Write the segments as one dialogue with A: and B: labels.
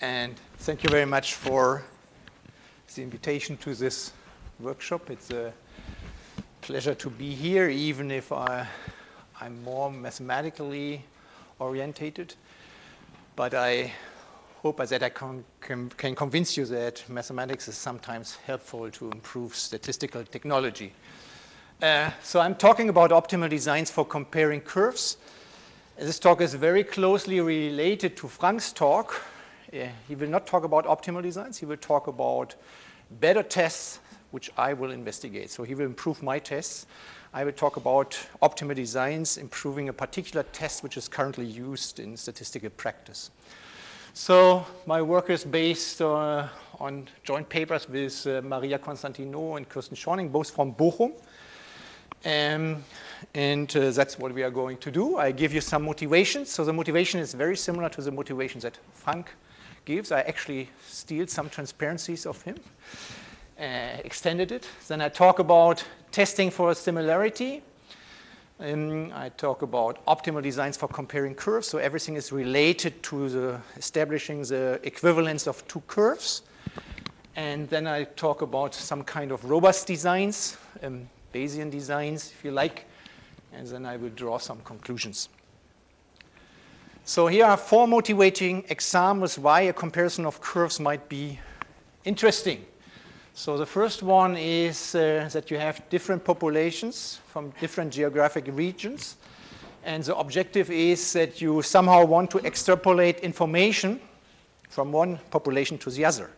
A: And thank you very much for the invitation to this workshop. It's a pleasure to be here, even if I, I'm more mathematically orientated. But I hope that I can, can, can convince you that mathematics is sometimes helpful to improve statistical technology. Uh, so I'm talking about optimal designs for comparing curves. This talk is very closely related to Frank's talk. Uh, he will not talk about optimal designs. He will talk about better tests, which I will investigate. So he will improve my tests. I will talk about optimal designs, improving a particular test which is currently used in statistical practice. So my work is based uh, on joint papers with uh, Maria Konstantinou and Kirsten Schorning, both from Bochum. Um, and uh, that's what we are going to do. I give you some motivations. So the motivation is very similar to the motivation that Frank gives. I actually steal some transparencies of him, uh, extended it. Then I talk about testing for similarity. Um, I talk about optimal designs for comparing curves. So everything is related to the establishing the equivalence of two curves. And then I talk about some kind of robust designs, um, Bayesian designs, if you like, and then I will draw some conclusions. So here are four motivating examples why a comparison of curves might be interesting. So the first one is uh, that you have different populations from different geographic regions. And the objective is that you somehow want to extrapolate information from one population to the other.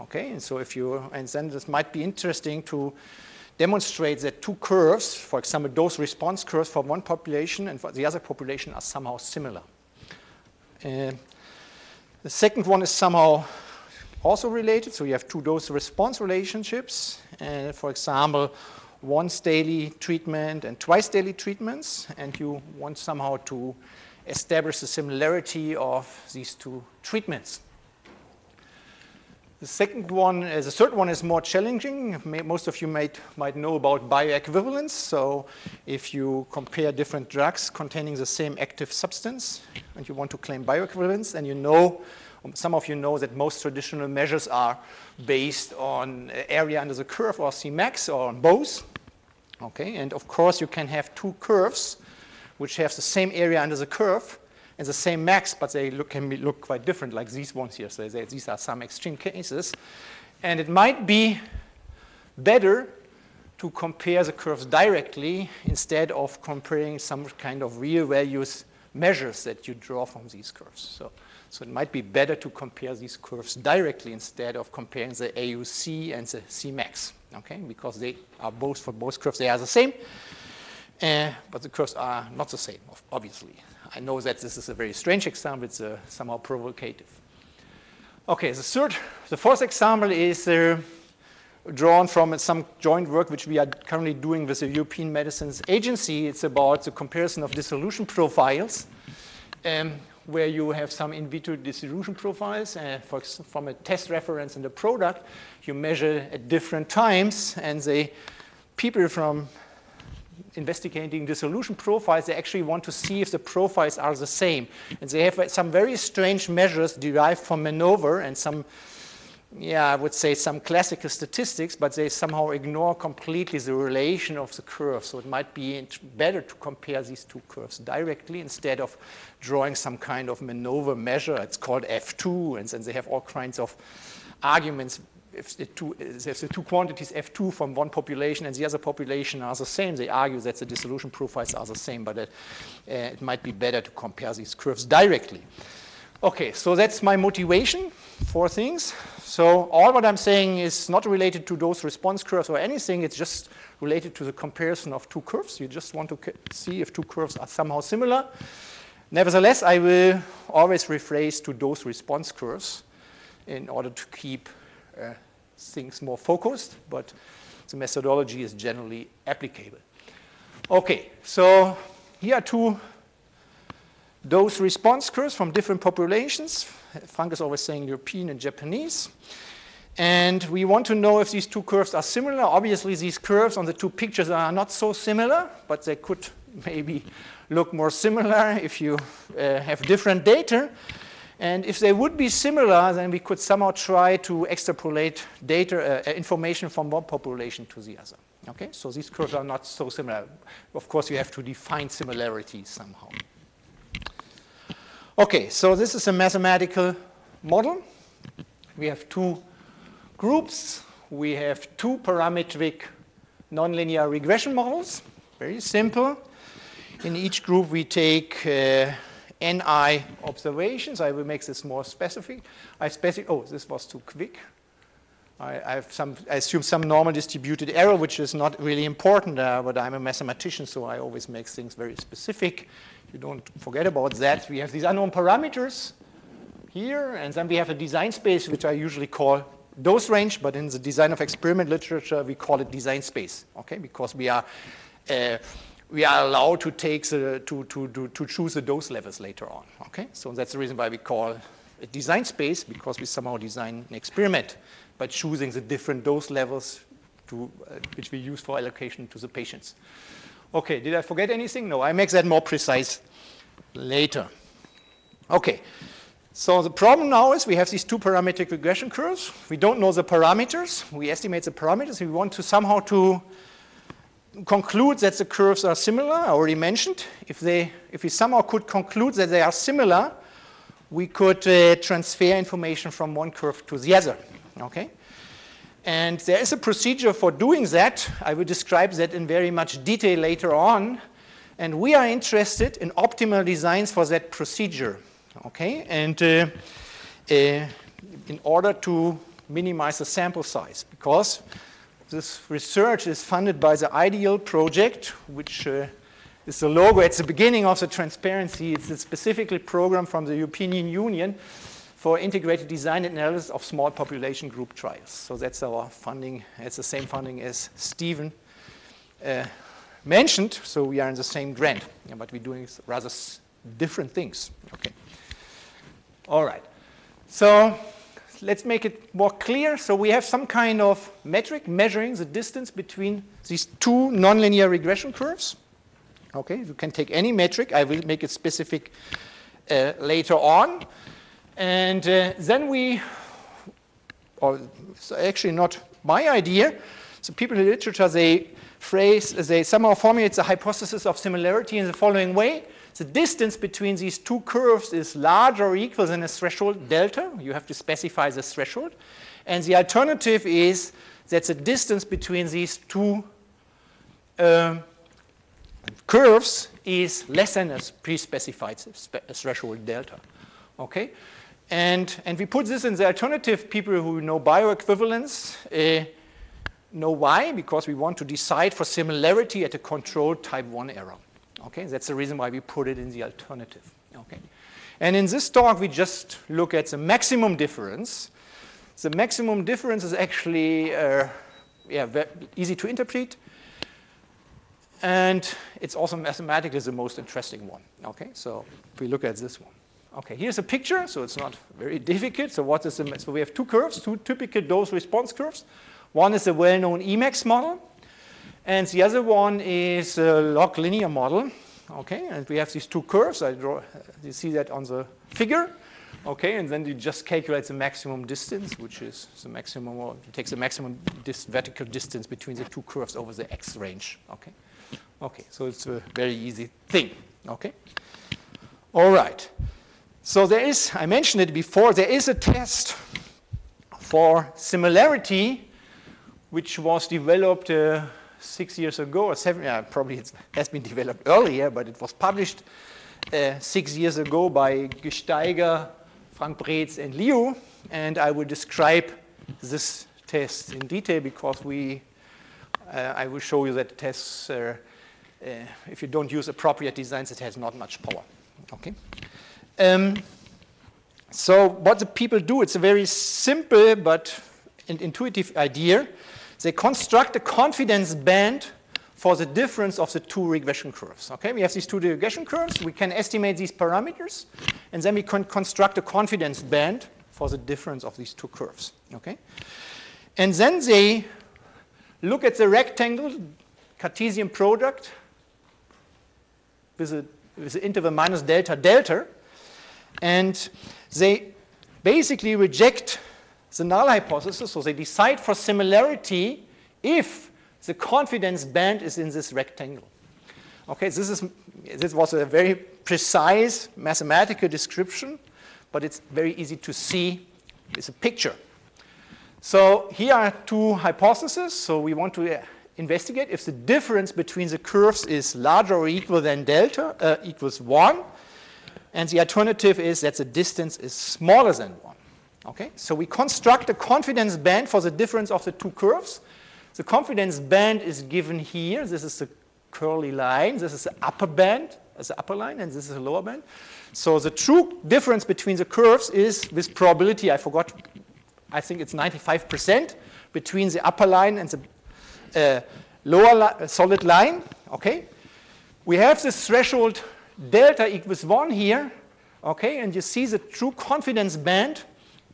A: Okay, and so if you, and then this might be interesting to demonstrates that two curves, for example, dose response curves for one population and for the other population are somehow similar. Uh, the second one is somehow also related. So you have two dose response relationships. And for example, once daily treatment and twice daily treatments. And you want somehow to establish the similarity of these two treatments. The second one, uh, the third one is more challenging. Most of you might, might know about bioequivalence. So if you compare different drugs containing the same active substance and you want to claim bioequivalence, and you know, some of you know that most traditional measures are based on uh, area under the curve or Cmax or on both. Okay, and of course you can have two curves which have the same area under the curve, and the same max, but they look, can be, look quite different, like these ones here. So they, these are some extreme cases. And it might be better to compare the curves directly instead of comparing some kind of real values measures that you draw from these curves. So, so it might be better to compare these curves directly instead of comparing the AUC and the Cmax, okay? Because they are both, for both curves, they are the same, uh, but the curves are not the same, obviously. I know that this is a very strange example. It's uh, somehow provocative. Okay, the third, the fourth example is uh, drawn from some joint work which we are currently doing with the European Medicines Agency. It's about the comparison of dissolution profiles, um, where you have some in vitro dissolution profiles uh, for, from a test reference and a product. You measure at different times, and the people from investigating dissolution profiles, they actually want to see if the profiles are the same. And they have uh, some very strange measures derived from MANOVA and some, yeah, I would say some classical statistics, but they somehow ignore completely the relation of the curves. So it might be better to compare these two curves directly instead of drawing some kind of MANOVA measure. It's called F2, and then they have all kinds of arguments if the, two, if the two quantities F2 from one population and the other population are the same, they argue that the dissolution profiles are the same, but it, uh, it might be better to compare these curves directly. Okay, so that's my motivation for things. So all what I'm saying is not related to dose response curves or anything. It's just related to the comparison of two curves. You just want to see if two curves are somehow similar. Nevertheless, I will always rephrase to dose response curves in order to keep uh, things more focused, but the methodology is generally applicable. Okay, so here are two dose response curves from different populations. Frank is always saying European and Japanese. And we want to know if these two curves are similar. Obviously, these curves on the two pictures are not so similar, but they could maybe look more similar if you uh, have different data. And if they would be similar, then we could somehow try to extrapolate data, uh, information from one population to the other. Okay, so these curves are not so similar. Of course, you have to define similarities somehow. Okay, so this is a mathematical model. We have two groups. We have two parametric nonlinear regression models. Very simple. In each group, we take uh, NI observations. I will make this more specific. I specific. Oh, this was too quick. I, I, have some, I assume some normal distributed error, which is not really important, uh, but I'm a mathematician, so I always make things very specific. You don't forget about that. We have these unknown parameters here, and then we have a design space, which I usually call dose range, but in the design of experiment literature, we call it design space, okay? Because we are uh, we are allowed to take the, to, to, to, to choose the dose levels later on, okay? So that's the reason why we call it design space, because we somehow design an experiment by choosing the different dose levels to, uh, which we use for allocation to the patients. Okay, did I forget anything? No, I make that more precise later. Okay, so the problem now is we have these two parametric regression curves. We don't know the parameters. We estimate the parameters. We want to somehow to conclude that the curves are similar, I already mentioned. If, they, if we somehow could conclude that they are similar, we could uh, transfer information from one curve to the other. Okay? And there is a procedure for doing that. I will describe that in very much detail later on. And we are interested in optimal designs for that procedure. Okay? And uh, uh, in order to minimize the sample size, because this research is funded by the IDEAL project, which uh, is the logo at the beginning of the transparency. It's a specifically program from the European Union for integrated design and analysis of small population group trials. So that's our funding. It's the same funding as Stephen uh, mentioned. So we are in the same grant, yeah, but we're doing rather different things. Okay. All right. So let's make it more clear. So we have some kind of metric measuring the distance between these two nonlinear regression curves. Okay, you can take any metric. I will make it specific uh, later on. And uh, then we, or it's actually not my idea. So people in the literature, they phrase, they somehow formulate the hypothesis of similarity in the following way the distance between these two curves is larger or equal than a threshold delta. You have to specify the threshold. And the alternative is that the distance between these two uh, curves is less than a pre-specified threshold delta. Okay? And, and we put this in the alternative. People who know bioequivalence uh, know why, because we want to decide for similarity at a controlled type 1 error. Okay, that's the reason why we put it in the alternative. Okay, and in this talk we just look at the maximum difference. The maximum difference is actually uh, yeah, easy to interpret, and it's also mathematically the most interesting one. Okay, so if we look at this one. Okay, here's a picture, so it's not very difficult. So what is the, so we have two curves, two typical dose response curves. One is a well-known Emax model, and the other one is a log linear model. Okay, and we have these two curves. I draw, you see that on the figure. Okay, and then you just calculate the maximum distance, which is the maximum, or it takes the maximum dis vertical distance between the two curves over the x range. Okay, okay, so it's a very easy thing. Okay, all right. So there is, I mentioned it before, there is a test for similarity, which was developed. Uh, six years ago, or seven, yeah, probably it has been developed earlier, but it was published uh, six years ago by Gsteiger, Frank Bretz, and Liu. And I will describe this test in detail because we, uh, I will show you that tests, uh, uh, if you don't use appropriate designs, it has not much power. Okay. Um, so what the people do, it's a very simple but intuitive idea. They construct a confidence band for the difference of the two regression curves. Okay, we have these two regression curves. We can estimate these parameters, and then we can construct a confidence band for the difference of these two curves. Okay, and then they look at the rectangle Cartesian product with, a, with the interval minus delta delta, and they basically reject the null hypothesis, so they decide for similarity if the confidence band is in this rectangle. Okay, this, is, this was a very precise mathematical description, but it's very easy to see. It's a picture. So here are two hypotheses. So we want to uh, investigate if the difference between the curves is larger or equal than delta uh, equals 1. And the alternative is that the distance is smaller than 1. Okay, so we construct a confidence band for the difference of the two curves. The confidence band is given here. This is the curly line. This is the upper band, as the upper line, and this is the lower band. So the true difference between the curves is with probability, I forgot, I think it's 95% between the upper line and the uh, lower li solid line. Okay, we have this threshold delta equals 1 here. Okay, and you see the true confidence band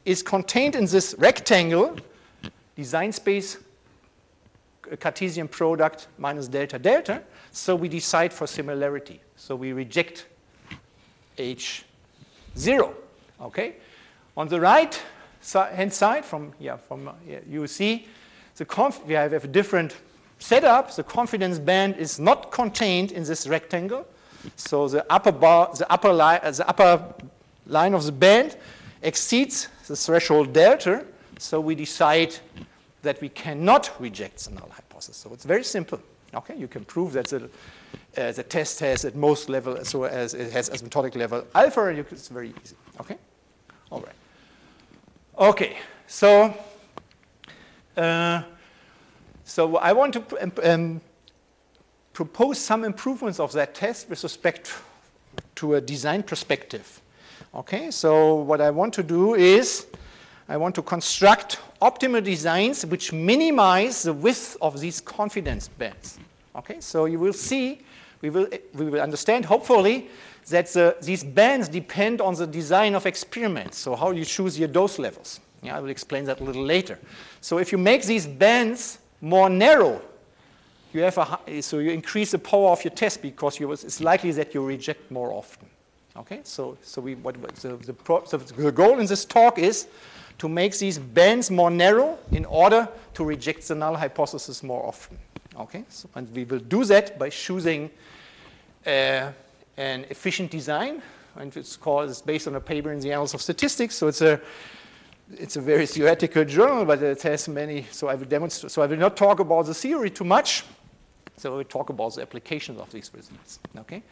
A: is contained in this rectangle, design space Cartesian product minus delta delta. So we decide for similarity. So we reject H0. Okay? On the right hand side, from, yeah, from yeah, you see the conf we have a different setup. The confidence band is not contained in this rectangle. So the upper bar, the upper, li uh, the upper line of the band exceeds the threshold delta. So we decide that we cannot reject the null hypothesis. So it's very simple. Okay, you can prove that the, uh, the test has at most level, so as it has asymptotic level alpha, and it's very easy. Okay, all right. Okay, so uh, so I want to um, um, propose some improvements of that test with respect to a design perspective. Okay, so what I want to do is I want to construct optimal designs which minimize the width of these confidence bands. Okay, so you will see, we will, we will understand hopefully that the, these bands depend on the design of experiments, so how you choose your dose levels. Yeah, I will explain that a little later. So if you make these bands more narrow, you have a, so you increase the power of your test because you, it's likely that you reject more often. Okay, so, so, we, what, the, the, pro, so the goal in this talk is to make these bands more narrow in order to reject the null hypothesis more often. Okay, so, and we will do that by choosing uh, an efficient design, and it's called, it's based on a paper in the Annals of Statistics, so it's a it's a very theoretical journal, but it has many, so I will demonstrate, so I will not talk about the theory too much, so we will talk about the applications of these results, okay?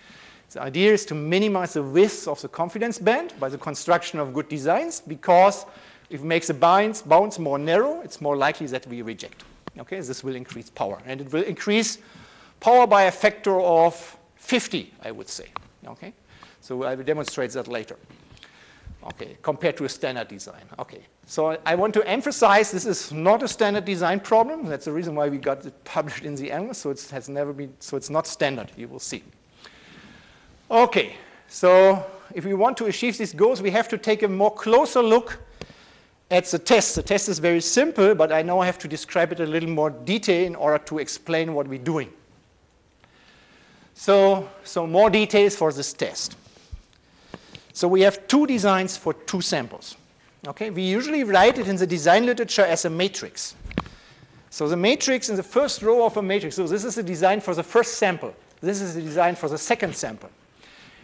A: The idea is to minimize the width of the confidence band by the construction of good designs because if it makes the bounds, bounds more narrow, it's more likely that we reject. Okay, this will increase power. And it will increase power by a factor of 50, I would say. Okay, so I will demonstrate that later. Okay, compared to a standard design. Okay, so I want to emphasize this is not a standard design problem. That's the reason why we got it published in the Annals. So it has never been. So it's not standard. You will see. Okay, so if we want to achieve these goals, we have to take a more closer look at the test. The test is very simple, but I now have to describe it a little more detail in order to explain what we're doing. So, so more details for this test. So we have two designs for two samples. Okay, we usually write it in the design literature as a matrix. So the matrix in the first row of a matrix, so this is the design for the first sample. This is the design for the second sample.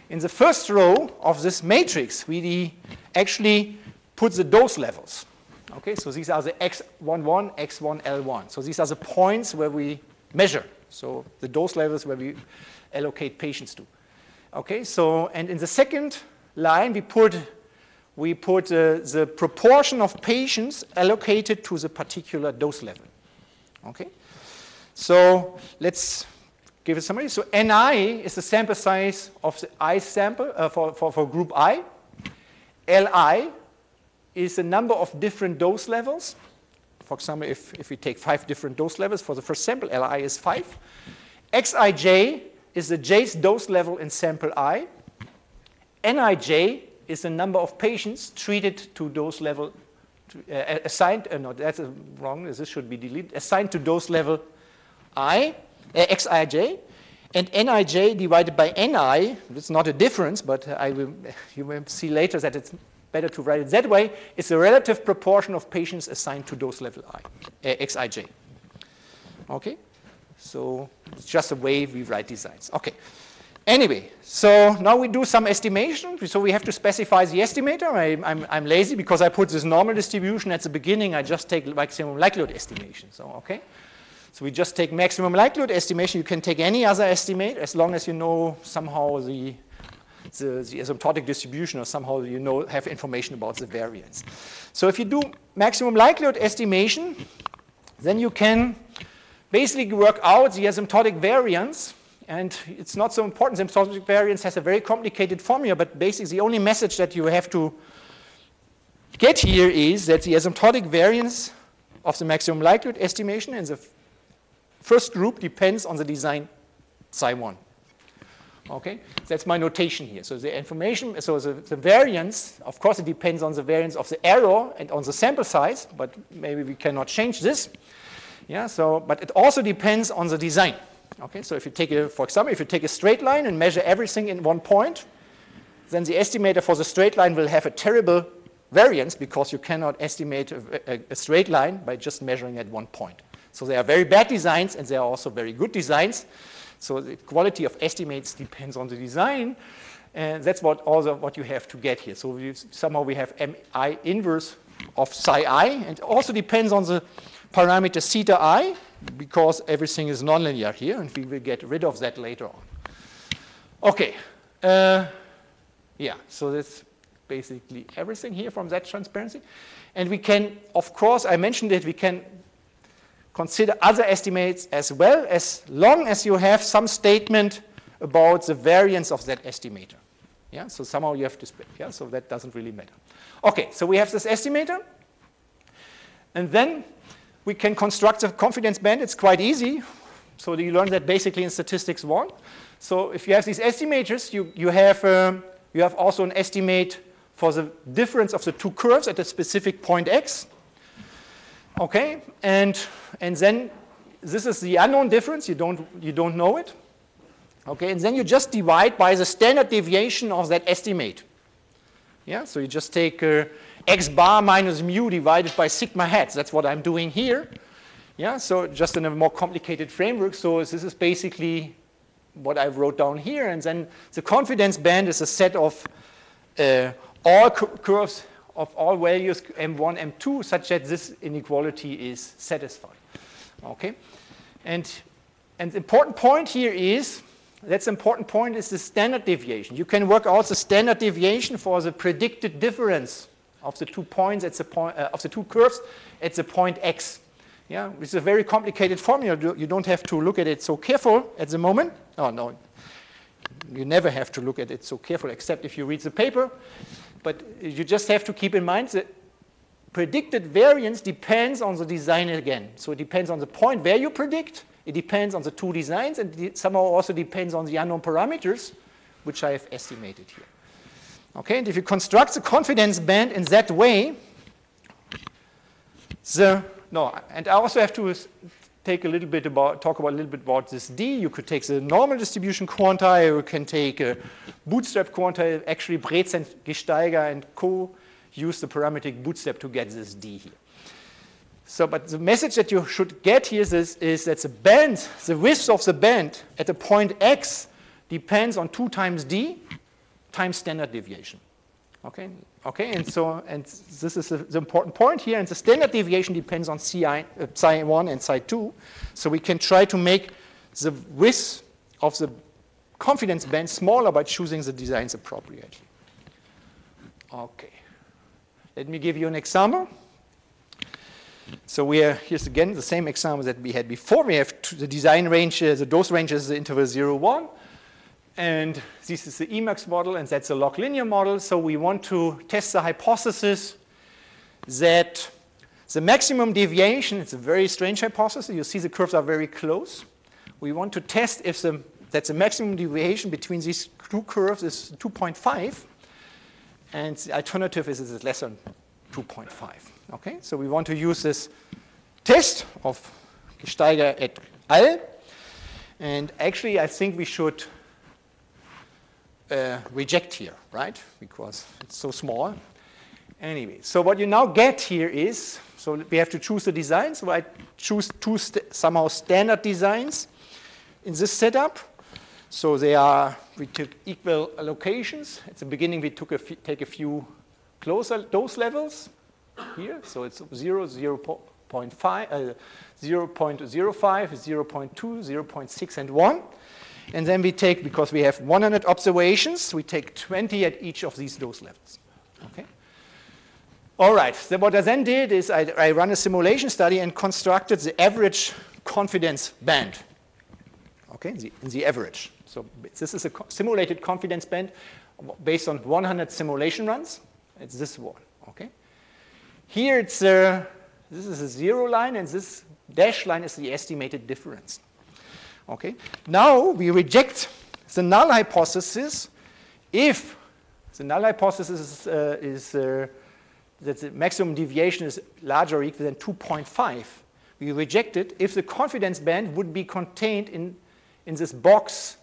A: In the first row of this matrix, we actually put the dose levels. Okay, so these are the X11, X1, L1. So these are the points where we measure. So the dose levels where we allocate patients to. Okay, so and in the second line we put we put uh, the proportion of patients allocated to the particular dose level. Okay, so let's give a summary. So Ni is the sample size of the I sample uh, for, for, for group I. Li is the number of different dose levels. For example, if, if we take five different dose levels for the first sample, Li is five. Xij is the j's dose level in sample i. Nij is the number of patients treated to dose level, to, uh, assigned, uh, no, that's wrong, this should be deleted, assigned to dose level i, xij. And Nij divided by Ni, it's not a difference, but I will, you will see later that it's better to write it that way, is the relative proportion of patients assigned to dose level I, uh, xij. Okay? So it's just a way we write designs. Okay. Anyway, so now we do some estimation. So we have to specify the estimator. I, I'm, I'm lazy because I put this normal distribution at the beginning. I just take maximum likelihood estimation. So, okay. So we just take maximum likelihood estimation. You can take any other estimate as long as you know somehow the, the, the asymptotic distribution or somehow you know have information about the variance. So if you do maximum likelihood estimation, then you can basically work out the asymptotic variance and it's not so important. The asymptotic variance has a very complicated formula, but basically the only message that you have to get here is that the asymptotic variance of the maximum likelihood estimation in the first group depends on the design psi 1. Okay, that's my notation here. So the information, so the, the, variance, of course, it depends on the variance of the error and on the sample size, but maybe we cannot change this. Yeah, so, but it also depends on the design. Okay, so if you take a, for example, if you take a straight line and measure everything in one point, then the estimator for the straight line will have a terrible variance because you cannot estimate a, a, a straight line by just measuring at one point. So there are very bad designs and there are also very good designs. So the quality of estimates depends on the design. And that's what also what you have to get here. So somehow we have mi inverse of psi i, and also depends on the parameter theta i, because everything is nonlinear here, and we will get rid of that later on. Okay. Uh, yeah, so that's basically everything here from that transparency. And we can, of course, I mentioned it, we can consider other estimates as well, as long as you have some statement about the variance of that estimator. Yeah, so somehow you have to split. Yeah, so that doesn't really matter. Okay, so we have this estimator. And then we can construct a confidence band. It's quite easy. So you learn that basically in statistics one. So if you have these estimators, you, you, have, um, you have also an estimate for the difference of the two curves at a specific point x. Okay, and, and then this is the unknown difference. You don't, you don't know it. Okay, and then you just divide by the standard deviation of that estimate. Yeah, so you just take uh, x bar minus mu divided by sigma hat. That's what I'm doing here. Yeah, so just in a more complicated framework. So this is basically what I wrote down here. And then the confidence band is a set of uh, all curves of all values m1, m2, such that this inequality is satisfied. Okay, and the important point here is that's important point is the standard deviation. You can work out the standard deviation for the predicted difference of the two points at the point uh, of the two curves at the point x. Yeah, it's a very complicated formula. You don't have to look at it so careful at the moment. Oh no, you never have to look at it so careful, except if you read the paper. But you just have to keep in mind that predicted variance depends on the design again. So it depends on the point where you predict. It depends on the two designs, and it somehow also depends on the unknown parameters, which I have estimated here. Okay, and if you construct the confidence band in that way, the, no, and I also have to take a little bit about, talk about a little bit about this D. You could take the normal distribution quantile, you can take a bootstrap quantile, actually Bretz and Gsteiger and co use the parametric bootstrap to get this D here. So, but the message that you should get here is, is that the band, the width of the band at the point X depends on 2 times D, times standard deviation. Okay, okay, and so and this is the important point here. And the standard deviation depends on Ci, uh, psi one and psi two. So we can try to make the width of the confidence band smaller by choosing the designs appropriately. Okay, let me give you an example. So we are here's again the same example that we had before. We have the design range, uh, the dose range is the interval 0, 1. And this is the Emax model, and that's a log linear model. So we want to test the hypothesis that the maximum deviation, it's a very strange hypothesis. You see the curves are very close. We want to test if the, that the maximum deviation between these two curves is 2.5, and the alternative is it's less than 2.5. Okay, so we want to use this test of Gsteiger et al. And actually, I think we should uh, reject here, right? Because it's so small. Anyway, so what you now get here is, so we have to choose the design. So I choose two st somehow standard designs in this setup. So they are, we took equal allocations. At the beginning, we took a take a few closer dose levels here. So it's 0, 0 0.5, uh, 0 0.05, 0 0.2, 0 0.6, and 1. And then we take, because we have 100 observations, we take 20 at each of these dose levels. Okay? All right, so what I then did is I, I run a simulation study and constructed the average confidence band. Okay, the, in the average. So this is a simulated confidence band based on 100 simulation runs. It's this one, okay? Here it's a, this is a zero line and this dash line is the estimated difference. Okay, now we reject the null hypothesis if the null hypothesis is, uh, is uh, that the maximum deviation is larger or equal than 2.5. We reject it if the confidence band would be contained in, in this box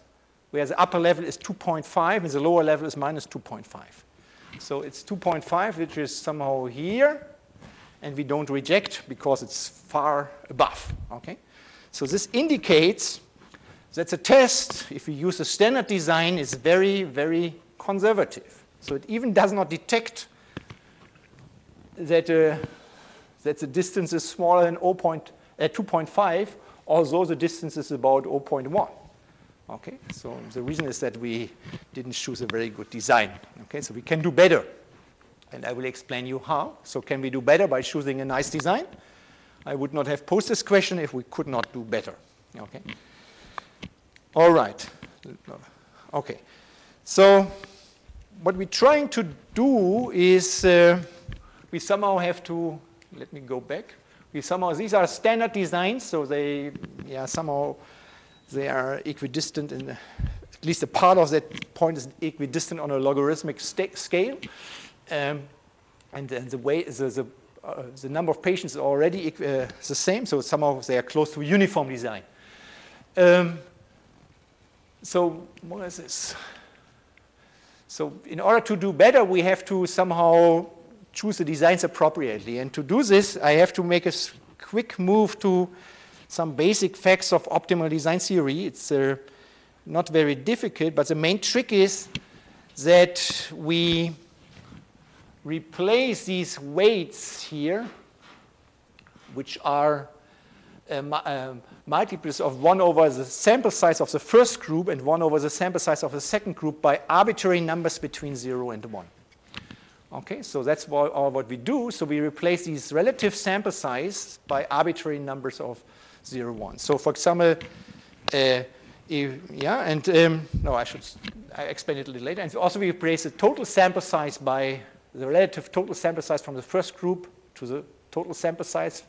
A: where the upper level is 2.5 and the lower level is minus 2.5. So it's 2.5, which is somehow here, and we don't reject because it's far above. Okay? So this indicates that the test, if we use a standard design, is very, very conservative. So it even does not detect that, uh, that the distance is smaller than 0. Point, uh, 2.5, although the distance is about 0.1. Okay, so the reason is that we didn't choose a very good design. Okay, so we can do better. And I will explain you how. So can we do better by choosing a nice design? I would not have posed this question if we could not do better. Okay. All right. Okay. So what we're trying to do is uh, we somehow have to, let me go back. We somehow, these are standard designs, so they, yeah, somehow they are equidistant in, at least a part of that point is equidistant on a logarithmic scale. Um, and the way, the, the, uh, the number of patients is already uh, the same, so somehow they are close to uniform design. Um, so what is this? So in order to do better, we have to somehow choose the designs appropriately. And to do this, I have to make a quick move to some basic facts of optimal design theory. It's uh, not very difficult, but the main trick is that we replace these weights here, which are uh, uh, multiples of 1 over the sample size of the first group and 1 over the sample size of the second group by arbitrary numbers between 0 and 1. Okay, so that's what, what we do. So we replace these relative sample size by arbitrary numbers of 0, 1. So for example, uh, if, yeah, and um, no, I should I explain it a little later. And also we replace the total sample size by the relative total sample size from the first group to the total sample size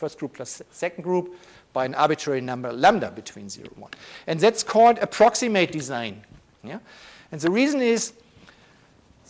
A: first group plus second group by an arbitrary number lambda between 0 and 1. And that's called approximate design. Yeah? And the reason is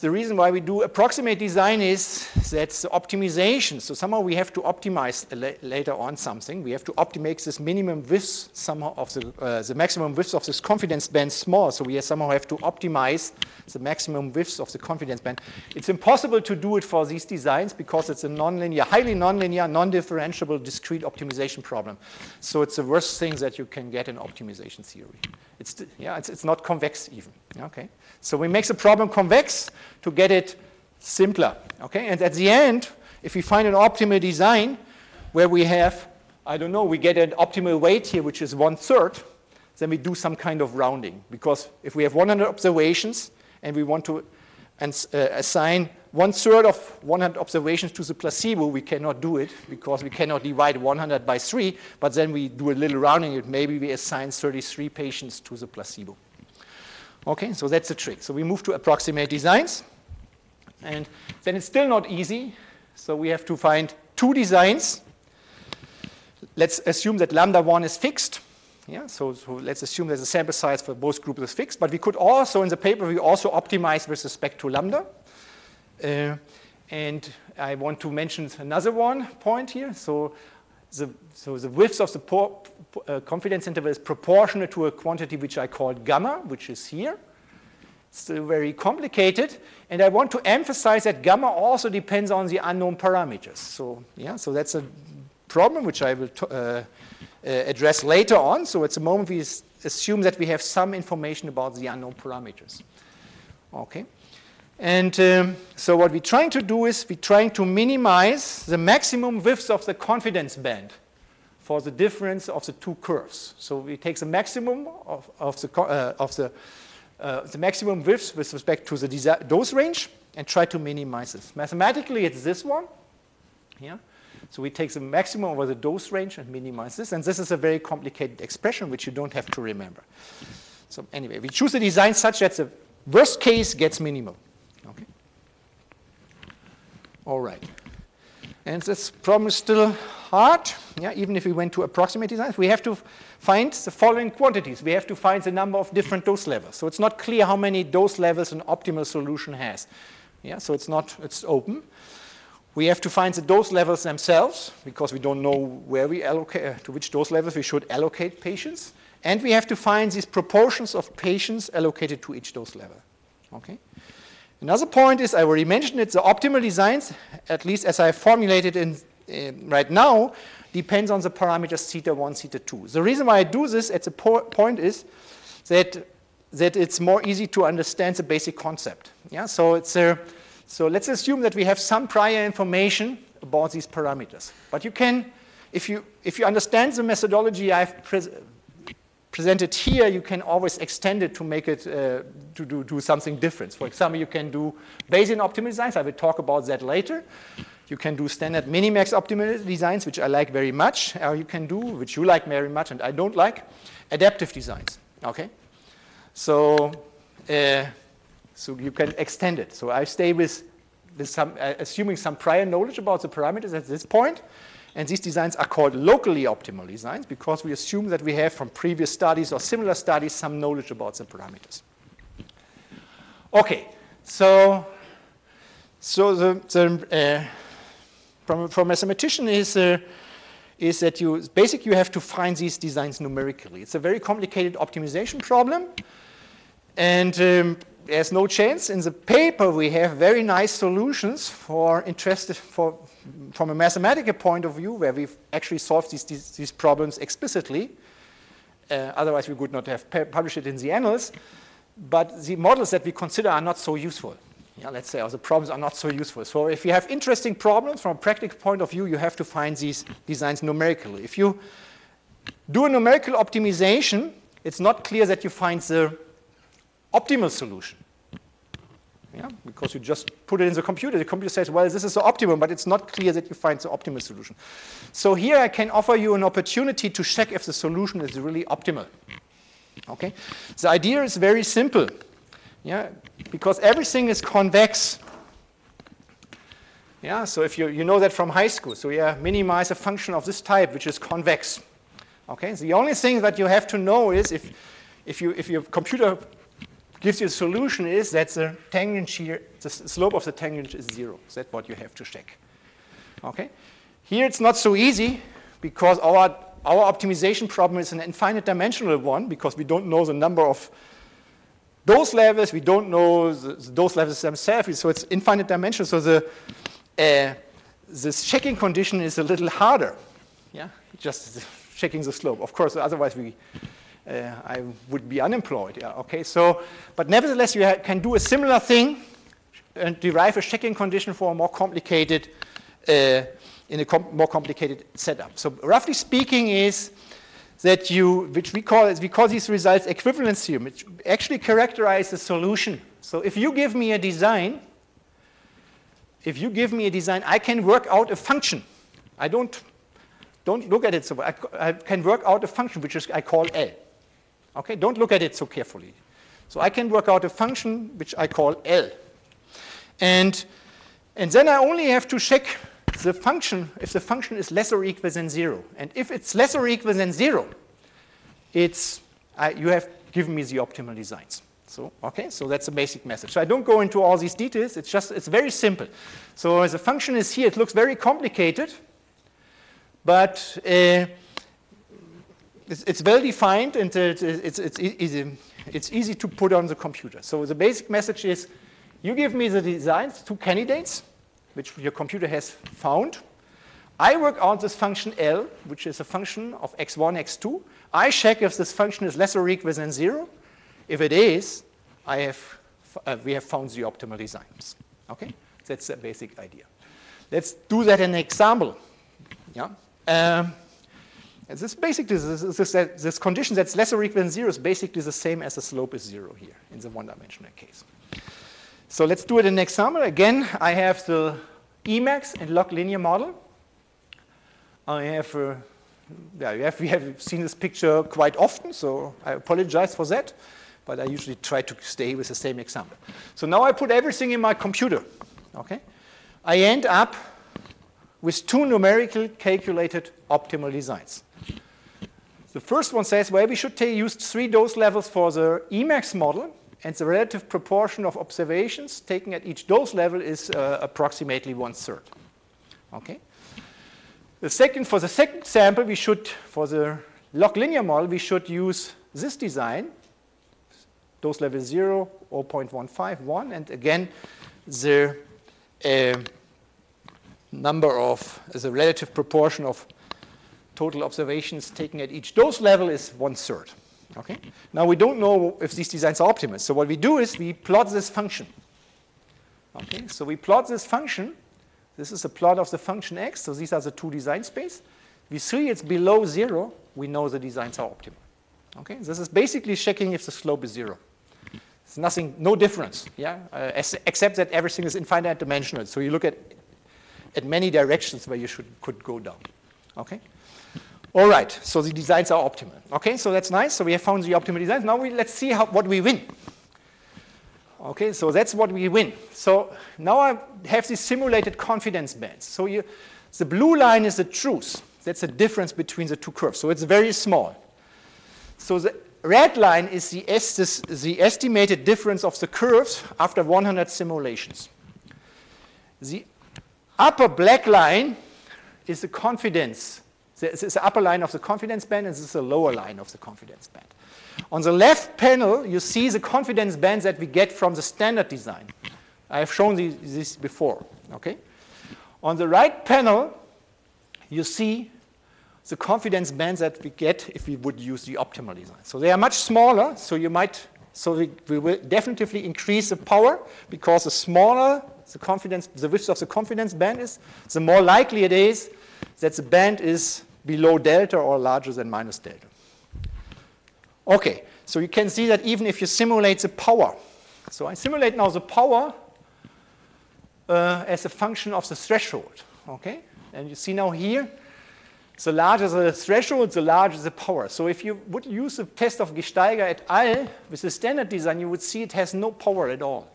A: the reason why we do approximate design is that's optimization. So somehow we have to optimize later on something. We have to optimize this minimum width somehow of the, uh, the maximum width of this confidence band small. So we somehow have to optimize the maximum width of the confidence band. It's impossible to do it for these designs because it's a nonlinear, highly nonlinear, non-differentiable discrete optimization problem. So it's the worst thing that you can get in optimization theory. It's, yeah, it's, it's not convex even. Okay. So we make the problem convex to get it simpler. Okay? And at the end, if we find an optimal design where we have, I don't know, we get an optimal weight here, which is one third, then we do some kind of rounding. Because if we have 100 observations and we want to uh, assign one third of 100 observations to the placebo, we cannot do it because we cannot divide 100 by 3, but then we do a little rounding. Maybe we assign 33 patients to the placebo. Okay, so that's the trick. So we move to approximate designs. And then it's still not easy. So we have to find two designs. Let's assume that lambda 1 is fixed. Yeah, so, so let's assume that the sample size for both groups is fixed. But we could also, in the paper, we also optimize with respect to lambda. Uh, and I want to mention another one point here. So the, so the width of the uh, confidence interval is proportional to a quantity which I call gamma, which is here. It's still very complicated. And I want to emphasize that gamma also depends on the unknown parameters. So, yeah, so that's a problem which I will uh, uh, address later on. So at the moment we assume that we have some information about the unknown parameters. Okay. And um, so what we're trying to do is we're trying to minimize the maximum width of the confidence band for the difference of the two curves. So we take the maximum of, of the, uh, of the, uh, the maximum width with respect to the dose range and try to minimize this. Mathematically, it's this one. here. So we take the maximum over the dose range and minimize this. And this is a very complicated expression which you don't have to remember. So anyway, we choose a design such that the worst case gets minimum. Okay. All right. And this problem is still hard, yeah, even if we went to approximate designs. We have to find the following quantities. We have to find the number of different dose levels. So it's not clear how many dose levels an optimal solution has. Yeah, so it's not, it's open. We have to find the dose levels themselves because we don't know where we allocate, uh, to which dose levels we should allocate patients. And we have to find these proportions of patients allocated to each dose level. Okay? Another point is, I already mentioned it, the optimal designs, at least as I formulated in uh, right now, depends on the parameters theta 1, theta 2. The reason why I do this at the po point is that, that it's more easy to understand the basic concept. Yeah? So, it's a, so let's assume that we have some prior information about these parameters. But you can, if you, if you understand the methodology I've presented here, you can always extend it to make it, uh, to do, do something different. For example, you can do Bayesian optimal designs. I will talk about that later. You can do standard minimax optimal designs, which I like very much. Or you can do, which you like very much and I don't like, adaptive designs. Okay? So, uh, so you can extend it. So I stay with, with some, uh, assuming some prior knowledge about the parameters at this point. And these designs are called locally optimal designs because we assume that we have from previous studies or similar studies some knowledge about the parameters. Okay, so, so the, the uh, from, from mathematician is, uh, is that you, basically you have to find these designs numerically. It's a very complicated optimization problem. And um, there's no chance. In the paper, we have very nice solutions for interested, for, from a mathematical point of view, where we've actually solved these, these, these problems explicitly. Uh, otherwise, we would not have published it in the annals. But the models that we consider are not so useful. Yeah, let's say, or the problems are not so useful. So if you have interesting problems from a practical point of view, you have to find these designs numerically. If you do a numerical optimization, it's not clear that you find the optimal solution. Yeah, because you just put it in the computer. The computer says, well, this is the optimum, but it's not clear that you find the optimal solution. So here I can offer you an opportunity to check if the solution is really optimal. Okay? The idea is very simple. Yeah, because everything is convex. Yeah, so if you, you know that from high school. So yeah, minimize a function of this type, which is convex. Okay, the only thing that you have to know is if, if, you, if your computer gives you a solution is that the tangent here, the slope of the tangent is zero. That's what you have to check. Okay? Here it's not so easy because our, our optimization problem is an infinite dimensional one because we don't know the number of dose levels, we don't know the, dose levels themselves, so it's infinite dimensional. So the, uh, this checking condition is a little harder. Yeah, just checking the slope. Of course, otherwise we I would be unemployed. Yeah, okay, so, but nevertheless, you can do a similar thing and derive a checking condition for a more complicated, uh, in a com more complicated setup. So roughly speaking is that you, which we call, we call these results equivalence theorem, which actually characterize the solution. So if you give me a design, if you give me a design, I can work out a function. I don't, don't look at it so I, I can work out a function which is I call L. Okay, don't look at it so carefully. So I can work out a function which I call L. And, and then I only have to check the function, if the function is less or equal than zero. And if it's less or equal than zero, it's, I, you have given me the optimal designs. So, okay, so that's the basic message. So I don't go into all these details. It's just, it's very simple. So as a function is here, it looks very complicated. But uh, it's, it's well defined and it's, it's, it's, easy, it's easy to put on the computer. So the basic message is you give me the designs, two candidates, which your computer has found. I work out this function L, which is a function of x1, x2. I check if this function is less or equal than 0. If it is, I have, uh, we have found the optimal designs. Okay? That's the basic idea. Let's do that in an example. Yeah? Um, this basically this, this, this, condition that's less or equal than zero is basically the same as the slope is zero here in the one-dimensional case. So let's do it in an example. Again, I have the Emax and log linear model. I have, uh, yeah, we have, we have seen this picture quite often, so I apologize for that, but I usually try to stay with the same example. So now I put everything in my computer, okay? I end up with two numerically calculated optimal designs. The first one says, well, we should use three dose levels for the Emax model, and the relative proportion of observations taken at each dose level is uh, approximately one third. Okay. The second, for the second sample, we should, for the log linear model, we should use this design, dose level 0, 0.151, and again, the uh, number of, the relative proportion of total observations taken at each dose level is one third. Okay? Now we don't know if these designs are optimal. So what we do is we plot this function. Okay? So we plot this function. This is a plot of the function x. So these are the two design space. We see it's below zero. We know the designs are optimal. Okay? This is basically checking if the slope is zero. It's nothing, no difference, yeah, uh, except that everything is infinite dimensional. So you look at at many directions where you should could go down. Okay. All right, so the designs are optimal. Okay, so that's nice. So we have found the optimal designs. Now we, let's see how, what we win. Okay, so that's what we win. So now I have these simulated confidence bands. So you, the blue line is the truth. That's the difference between the two curves. So it's very small. So the red line is the, the estimated difference of the curves after 100 simulations. The upper black line is the confidence this is the upper line of the confidence band, and this is the lower line of the confidence band. On the left panel, you see the confidence bands that we get from the standard design. I have shown this before. Okay? On the right panel, you see the confidence bands that we get if we would use the optimal design. So they are much smaller, so you might, so we, we will definitely increase the power because the smaller the confidence, the width of the confidence band is, the more likely it is that the band is below delta or larger than minus delta. Okay, so you can see that even if you simulate the power, so I simulate now the power uh, as a function of the threshold, okay? And you see now here, the larger the threshold, the larger the power. So if you would use the test of Gsteiger et al. with the standard design, you would see it has no power at all.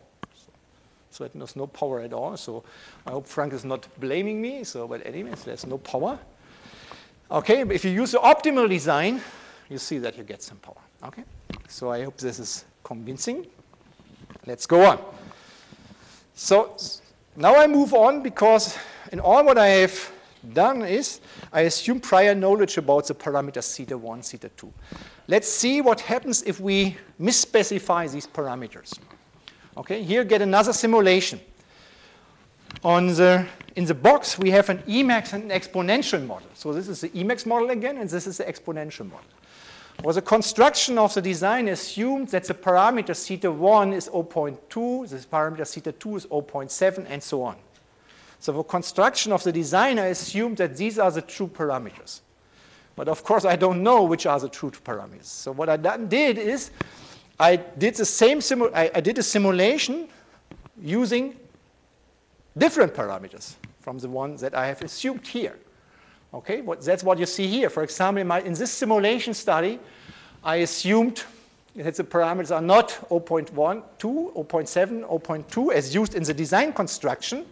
A: So it has no power at all. So I hope Frank is not blaming me. So, but anyways, there's no power. Okay, if you use the optimal design, you see that you get some power. Okay, so I hope this is convincing. Let's go on. So now I move on because in all what I have done is I assume prior knowledge about the parameters theta 1, theta 2. Let's see what happens if we misspecify these parameters. Okay, here get another simulation. On the in the box, we have an Emax and an exponential model. So this is the Emax model again, and this is the exponential model. Well, the construction of the design assumed that the parameter theta 1 is 0.2, the parameter theta 2 is 0.7, and so on. So the construction of the design, assumed that these are the true parameters. But of course, I don't know which are the true parameters. So what I did is I did the same I, I did a simulation using different parameters from the ones that I have assumed here. Okay, that's what you see here. For example, in, my, in this simulation study, I assumed that the parameters are not 0.1, 2, 0.7, 0.2 as used in the design construction,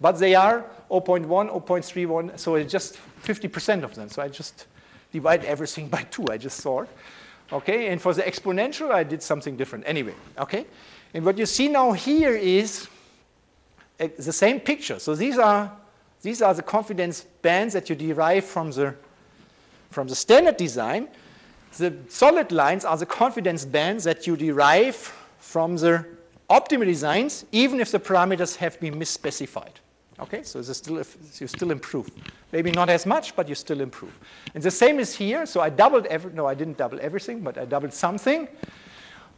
A: but they are 0.1, 0.31, so it's just 50% of them. So I just divide everything by 2, I just thought. Okay, and for the exponential, I did something different anyway. Okay, and what you see now here is the same picture. So these are, these are the confidence bands that you derive from the, from the standard design. The solid lines are the confidence bands that you derive from the optimal designs, even if the parameters have been misspecified. Okay, so still, you still improve. Maybe not as much, but you still improve. And the same is here. So I doubled every, no, I didn't double everything, but I doubled something.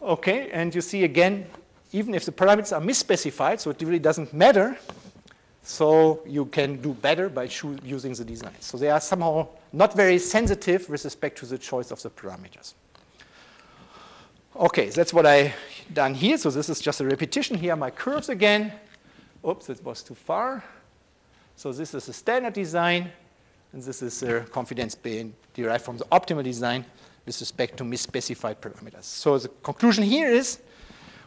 A: Okay, and you see again, even if the parameters are misspecified, so it really doesn't matter, so you can do better by using the design. So they are somehow not very sensitive with respect to the choice of the parameters. Okay, that's what I done here. So this is just a repetition. Here are my curves again. Oops, it was too far. So this is a standard design, and this is a confidence band derived from the optimal design with respect to misspecified parameters. So the conclusion here is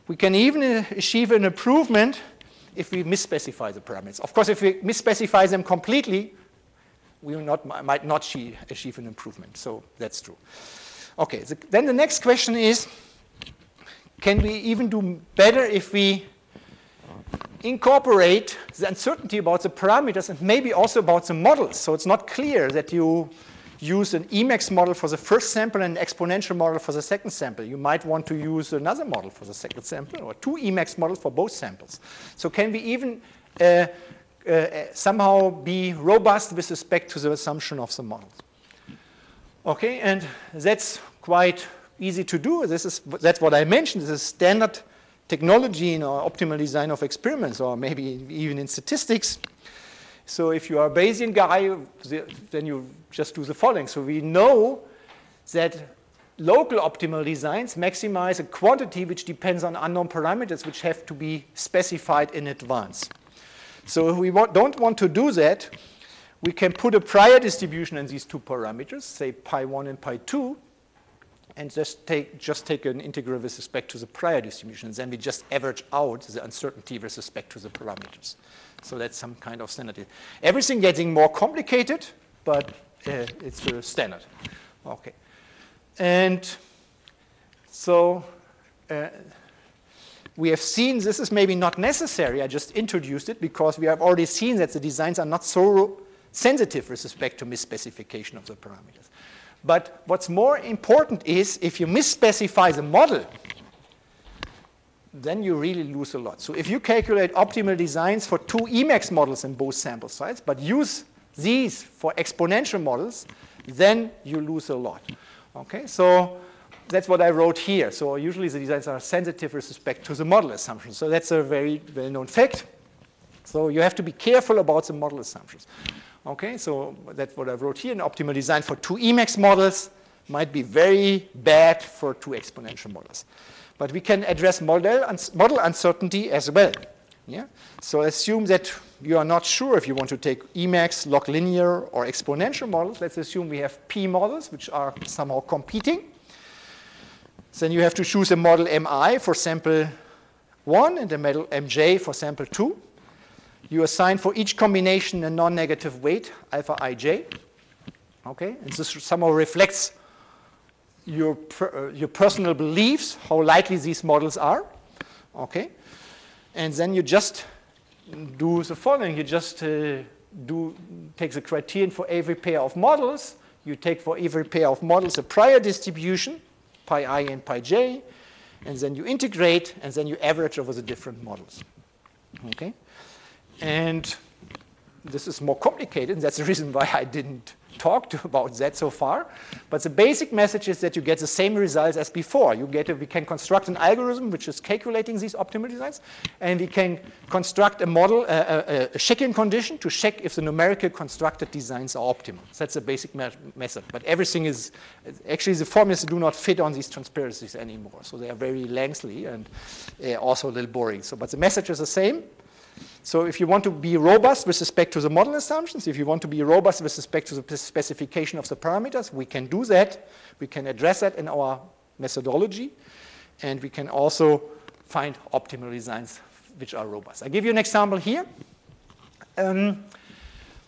A: we can even achieve an improvement if we misspecify the parameters. Of course, if we misspecify them completely, we not, might not achieve an improvement. So that's true. Okay, the, then the next question is, can we even do better if we incorporate the uncertainty about the parameters and maybe also about the models. So it's not clear that you use an Emax model for the first sample and an exponential model for the second sample. You might want to use another model for the second sample or two Emax models for both samples. So can we even uh, uh, somehow be robust with respect to the assumption of the models? Okay, and that's quite easy to do. This is, that's what I mentioned. This is standard technology in our optimal design of experiments or maybe even in statistics. So if you are a Bayesian guy, then you just do the following. So we know that local optimal designs maximize a quantity which depends on unknown parameters which have to be specified in advance. So if we want, don't want to do that, we can put a prior distribution in these two parameters, say pi 1 and pi 2, and just take, just take an integral with respect to the prior distribution. Then we just average out the uncertainty with respect to the parameters. So that's some kind of standard. Everything getting more complicated, but it's a standard. Okay. And so uh, we have seen this is maybe not necessary. I just introduced it because we have already seen that the designs are not so sensitive with respect to misspecification of the parameters. But what's more important is if you misspecify the model, then you really lose a lot. So if you calculate optimal designs for two Emax models in both sample sites, but use these for exponential models, then you lose a lot. Okay, so that's what I wrote here. So usually the designs are sensitive with respect to the model assumptions. So that's a very well-known fact. So you have to be careful about the model assumptions. Okay, so that's what I wrote here. An optimal design for two Emax models might be very bad for two exponential models. But we can address model, model uncertainty as well. Yeah? So assume that you are not sure if you want to take Emax, log linear, or exponential models. Let's assume we have P models, which are somehow competing. Then you have to choose a model MI for sample 1 and a model MJ for sample 2. You assign for each combination a non-negative weight, alpha ij. Okay, and this somehow reflects your, per, uh, your personal beliefs, how likely these models are. Okay, and then you just do the following. You just uh, do take the criterion for every pair of models. You take for every pair of models a prior distribution, pi i and pi j, and then you integrate, and then you average over the different models. Okay. And this is more complicated, and that's the reason why I didn't talk to about that so far. But the basic message is that you get the same results as before. You get a, we can construct an algorithm which is calculating these optimal designs, and we can construct a model, a, a, a check-in condition to check if the numerical constructed designs are optimal. That's the basic me method. But everything is, actually the formulas do not fit on these transparencies anymore. So they are very lengthy and uh, also a little boring. So, but the message is the same. So if you want to be robust with respect to the model assumptions, if you want to be robust with respect to the specification of the parameters, we can do that. We can address that in our methodology. And we can also find optimal designs which are robust. i give you an example here. Um,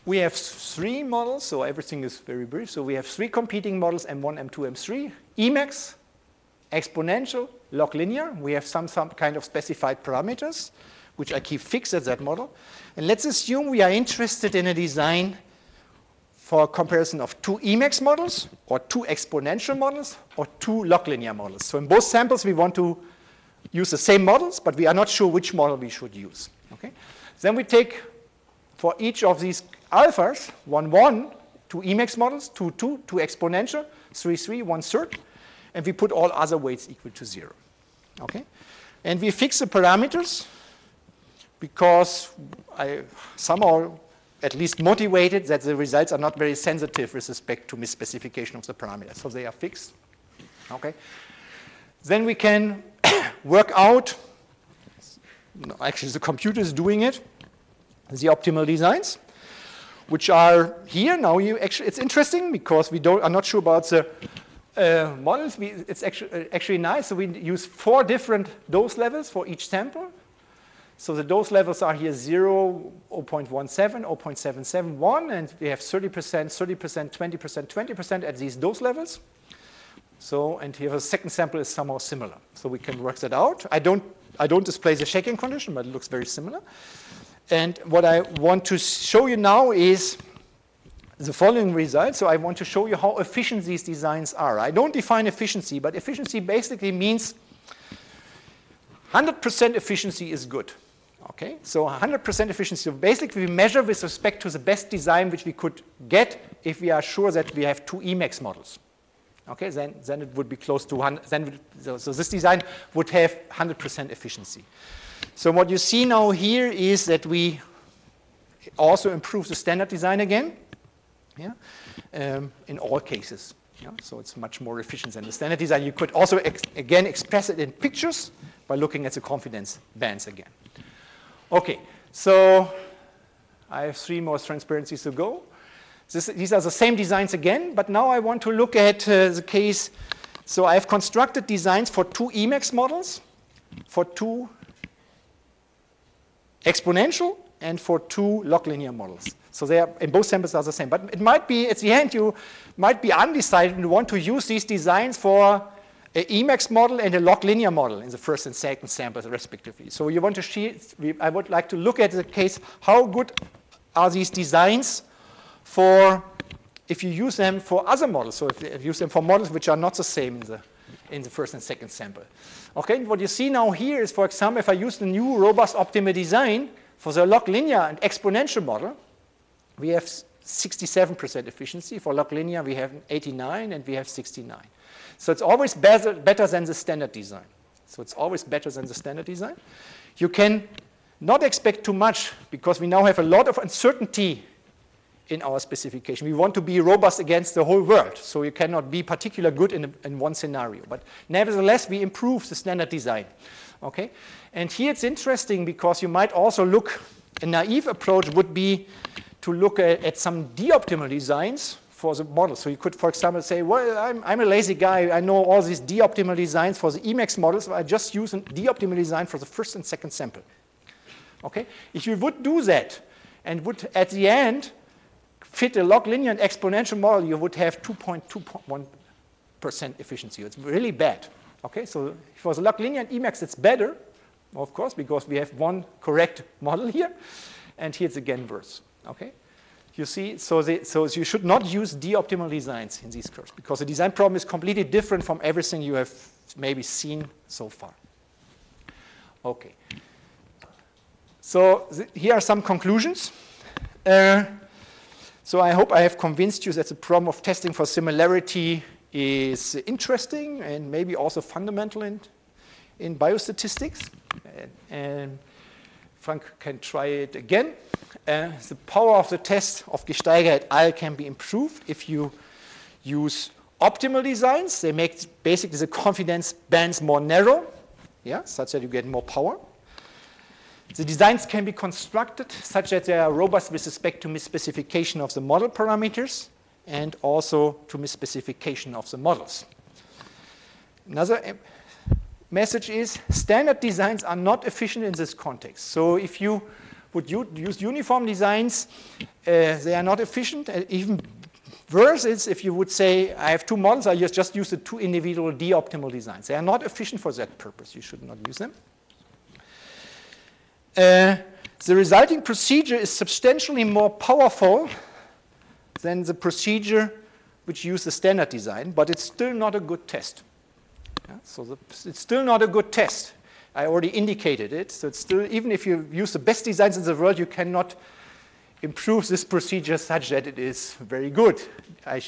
A: we have three models, so everything is very brief. So we have three competing models, M1, M2, M3. Emax, exponential, log linear. We have some, some kind of specified parameters which I keep fixed at that model. And let's assume we are interested in a design for a comparison of two Emax models or two exponential models or two log linear models. So in both samples, we want to use the same models, but we are not sure which model we should use. Okay? Then we take for each of these alphas, 1, 1, two Emax models, 2, 2, two exponential, 3, 3, 1 third, and we put all other weights equal to 0. Okay? And we fix the parameters because I somehow at least motivated that the results are not very sensitive with respect to misspecification of the parameters. So they are fixed. Okay. Then we can work out, actually the computer is doing it, the optimal designs, which are here. Now you actually, it's interesting because we don't, are not sure about the uh, models. We, it's actually, actually nice. So we use four different dose levels for each sample. So the dose levels are here 0, 0.17, 0.771, and we have 30%, 30%, 20%, 20% at these dose levels. So, and here the second sample is somehow similar. So we can work that out. I don't, I don't display the shaking condition, but it looks very similar. And what I want to show you now is the following result. So I want to show you how efficient these designs are. I don't define efficiency, but efficiency basically means 100% efficiency is good. Okay, so 100% efficiency. So basically, we measure with respect to the best design which we could get if we are sure that we have two Emax models. Okay, then, then it would be close to 100. Then, so, so this design would have 100% efficiency. So what you see now here is that we also improve the standard design again, yeah, um, in all cases. Yeah, so it's much more efficient than the standard design. You could also, ex again, express it in pictures by looking at the confidence bands again. Okay, so I have three more transparencies to go. This, these are the same designs again, but now I want to look at uh, the case. So I've constructed designs for two Emax models, for two exponential, and for two log linear models. So they are, in both samples are the same. But it might be, at the end, you might be undecided and want to use these designs for a Emax model and a log linear model in the first and second samples respectively. So you want to see, I would like to look at the case, how good are these designs for, if you use them for other models, so if you use them for models which are not the same in the, in the first and second sample. Okay, what you see now here is, for example, if I use the new robust optimal design for the log linear and exponential model, we have 67% efficiency. For log linear, we have 89 and we have 69. So it's always better, better than the standard design. So it's always better than the standard design. You can not expect too much because we now have a lot of uncertainty in our specification. We want to be robust against the whole world, so you cannot be particular good in, in one scenario. But nevertheless, we improve the standard design. Okay? And here it's interesting because you might also look, a naive approach would be to look at, at some d-optimal designs for the model. So you could, for example, say, well, I'm, I'm a lazy guy. I know all these d-optimal designs for the Emax models. So I just use a d-optimal design for the first and second sample. Okay? If you would do that and would, at the end, fit a log linear and exponential model, you would have 2.21% efficiency. It's really bad. Okay? So for the log linear and Emax, it's better, of course, because we have one correct model here. And here it's again worse. Okay? You see, so, so you should not use d-optimal designs in these curves because the design problem is completely different from everything you have maybe seen so far. Okay. So here are some conclusions. Uh, so I hope I have convinced you that the problem of testing for similarity is interesting and maybe also fundamental in, in biostatistics. And, and Frank can try it again. Uh, the power of the test of Gsteiger et al. can be improved if you use optimal designs. They make basically the confidence bands more narrow, yeah, such that you get more power. The designs can be constructed such that they are robust with respect to misspecification of the model parameters and also to misspecification of the models. Another uh, message is standard designs are not efficient in this context. So if you would use uniform designs, uh, they are not efficient. Even worse is if you would say, I have two models, I just, just use the two individual d-optimal designs. They are not efficient for that purpose. You should not use them. Uh, the resulting procedure is substantially more powerful than the procedure which uses the standard design, but it's still not a good test. Yeah, so the, it's still not a good test. I already indicated it. So it's still, even if you use the best designs in the world, you cannot improve this procedure such that it is very good. I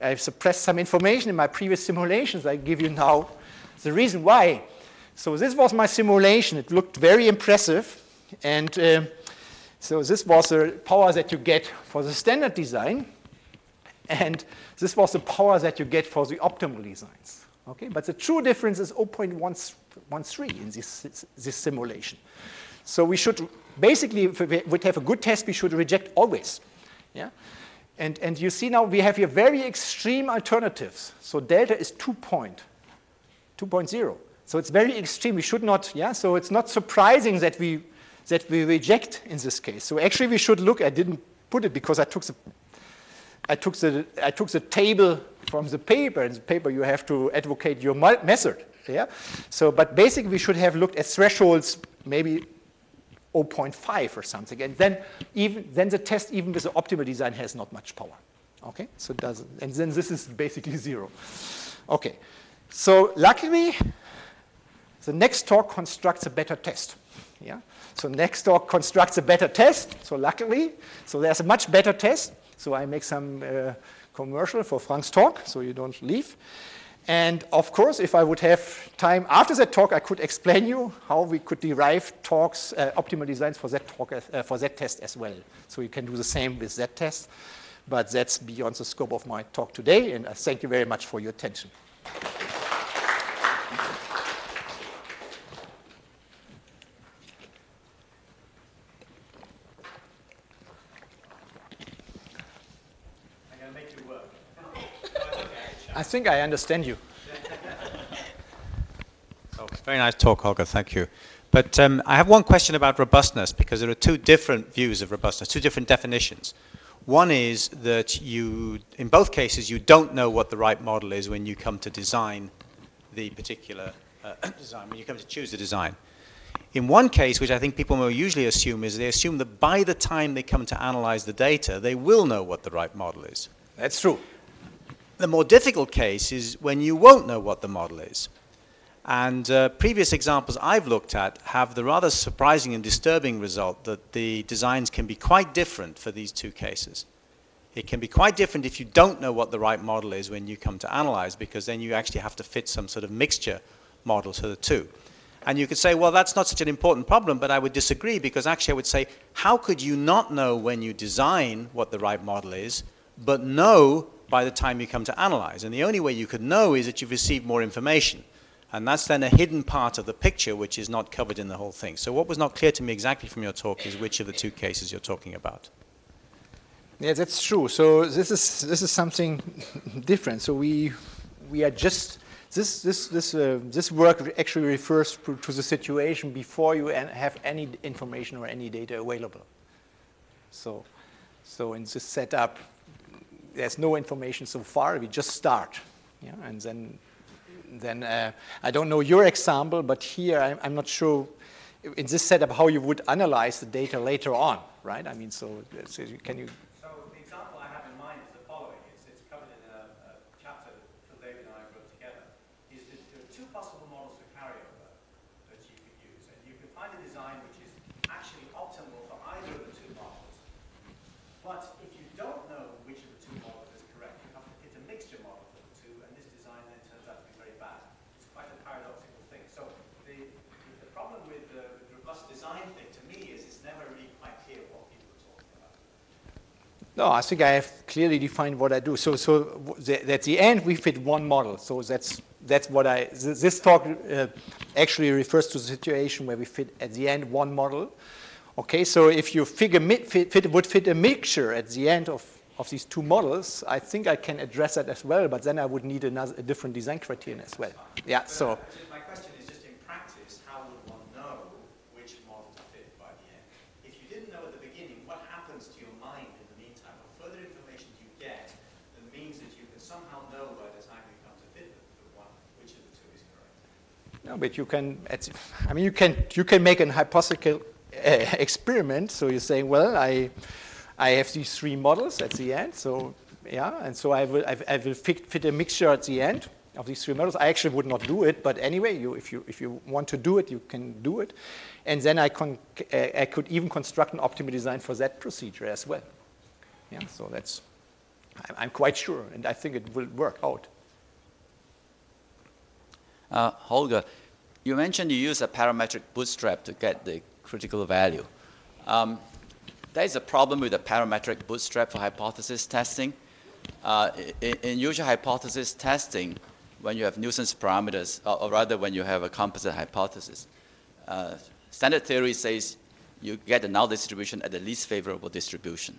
A: I've suppressed some information in my previous simulations. I give you now the reason why. So this was my simulation. It looked very impressive. And uh, so this was the power that you get for the standard design. And this was the power that you get for the optimal designs. Okay, but the true difference is 0.13 in this, this simulation. So we should basically, if we would have a good test, we should reject always. Yeah? And, and you see now we have here very extreme alternatives. So delta is 2 point, 2.0. So it's very extreme. We should not, yeah, so it's not surprising that we, that we reject in this case. So actually we should look, I didn't put it because I took the, I took the, I took the table from the paper. In the paper you have to advocate your method, yeah. So, but basically we should have looked at thresholds maybe 0.5 or something. And then, even, then the test, even with the optimal design, has not much power. Okay, so it doesn't, and then this is basically zero. Okay, so luckily, the next talk constructs a better test. Yeah, so next talk constructs a better test. So luckily, so there's a much better test. So I make some uh, commercial for Frank's talk, so you don't leave. And of course, if I would have time after that talk, I could explain you how we could derive talks, uh, optimal designs for that, talk, uh, for that test as well. So you can do the same with that test. But that's beyond the scope of my talk today, and I thank you very much for your attention. I think I understand you.
B: oh, very nice talk, Holger. Thank you. But um, I have one question about robustness because there are two different views of robustness, two different definitions. One is that you, in both cases, you don't know what the right model is when you come to design the particular uh, design, when you come to choose the design. In one case, which I think people more usually assume, is they assume that by the time they come to analyze the data, they will know what the right model is.
A: That's true.
B: The more difficult case is when you won't know what the model is. And uh, previous examples I've looked at have the rather surprising and disturbing result that the designs can be quite different for these two cases. It can be quite different if you don't know what the right model is when you come to analyze, because then you actually have to fit some sort of mixture model to the two. And you could say, well, that's not such an important problem, but I would disagree because actually I would say, how could you not know when you design what the right model is, but know by the time you come to analyze. And the only way you could know is that you've received more information. And that's then a hidden part of the picture which is not covered in the whole thing. So what was not clear to me exactly from your talk is which of the two cases you're talking about.
A: Yeah, that's true. So this is this is something different. So we we are just this this this uh, this work actually refers to, to the situation before you have any information or any data available. So so in this setup, there's no information so far. We just start. Yeah? And then, then uh, I don't know your example, but here I'm, I'm, not sure in this setup how you would analyze the data later on, right? I mean, so, so
C: can you so the example I have in mind is the following. It's, it's covered in a, a chapter that Phil David and I wrote together. Is that there are two possible models for carryover that you could use. And you can find a design which is actually optimal for either of the two models. But if you don't know
A: No, I think I have clearly defined what I do. So, so at the end, we fit one model. So that's that's what I. This talk uh, actually refers to the situation where we fit at the end one model. Okay, so if you figure fit, fit, would fit a mixture at the end of of these two models, I think I can address that as well. But then I would need another a different design criterion as well. Yeah. So. No, but you can, I mean, you can, you can make an hypothetical uh, experiment. So you're saying, well, I, I have these three models at the end. So yeah, and so I will, I, will fit, fit, a mixture at the end of these three models. I actually would not do it, but anyway, you, if, you, if you want to do it, you can do it. And then I, con, uh, I could even construct an optimal design for that procedure as well. Yeah, so that's, I'm quite sure, and I think it will work out.
D: Uh, Holger, you mentioned you use a parametric bootstrap to get the critical value. Um, there is a problem with the parametric bootstrap for hypothesis testing. Uh, in, in, usual hypothesis testing, when you have nuisance parameters, or, or rather when you have a composite hypothesis, uh, standard theory says you get the null distribution at the least favorable distribution,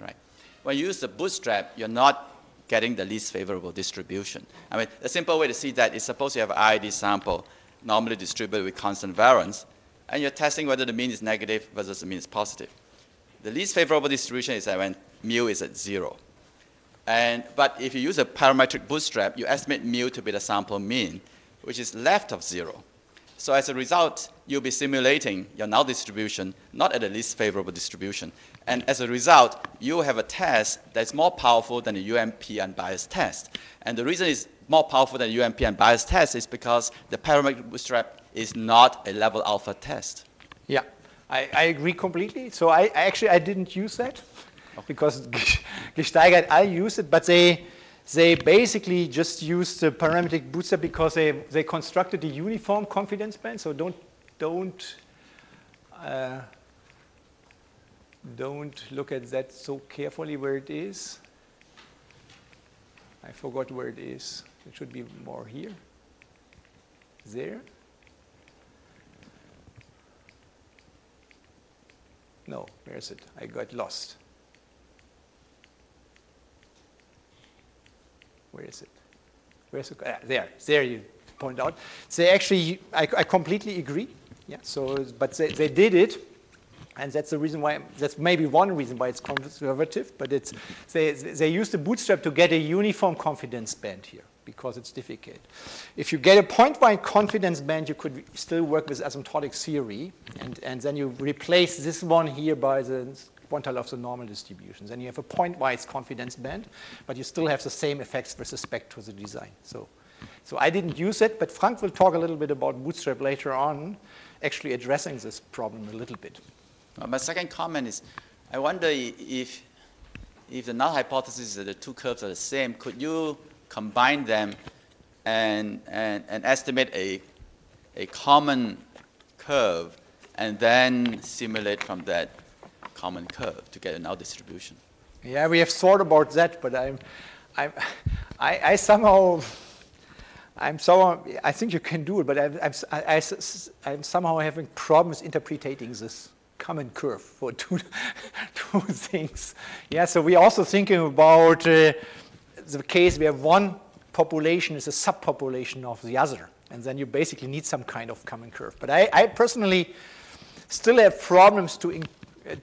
D: right? When you use the bootstrap, you're not getting the least favorable distribution. I mean, a simple way to see that is suppose you have an IID sample normally distributed with constant variance, and you're testing whether the mean is negative versus the mean is positive. The least favorable distribution is when mu is at zero. And, but if you use a parametric bootstrap, you estimate mu to be the sample mean, which is left of zero. So as a result, you'll be simulating your null distribution, not at the least favorable distribution. And as a result, you'll have a test that's more powerful than the UMP unbiased test. And the reason it's more powerful than the UMP unbiased test is because the parametric bootstrap is not a level alpha test.
A: Yeah, I, I agree completely. So I, I actually I didn't use that because gesteigert I use it, but they they basically just used the parametric bootstrap because they, they constructed a uniform confidence band. So don't don't uh, don't look at that so carefully where it is. I forgot where it is. It should be more here. There. No, where is it? I got lost. Where is it? Where's it? Ah, there, there you point out. They actually, I, I completely agree. Yeah, so, but they, they did it, and that's the reason why, that's maybe one reason why it's conservative, but it's, they, they use the bootstrap to get a uniform confidence band here because it's difficult. If you get a point-wise confidence band, you could still work with asymptotic theory, and, and then you replace this one here by the quantile of the normal distributions. And you have a point-wise confidence band, but you still have the same effects with respect to the design. So, so I didn't use it, but Frank will talk a little bit about Bootstrap later on, actually addressing this problem a little bit.
D: Uh, my second comment is, I wonder if, if the null hypothesis that the two curves are the same, could you combine them and, and, and estimate a, a common curve and then simulate from that common curve to get a null distribution.
A: Yeah, we have thought about that, but I'm, I'm, I, I somehow, I'm somehow, I think you can do it, but I'm, I'm, I, I, am somehow having problems interpreting this common curve for two, two things. Yeah, so we're also thinking about uh, the case where one population is a subpopulation of the other, and then you basically need some kind of common curve. But I, I personally still have problems to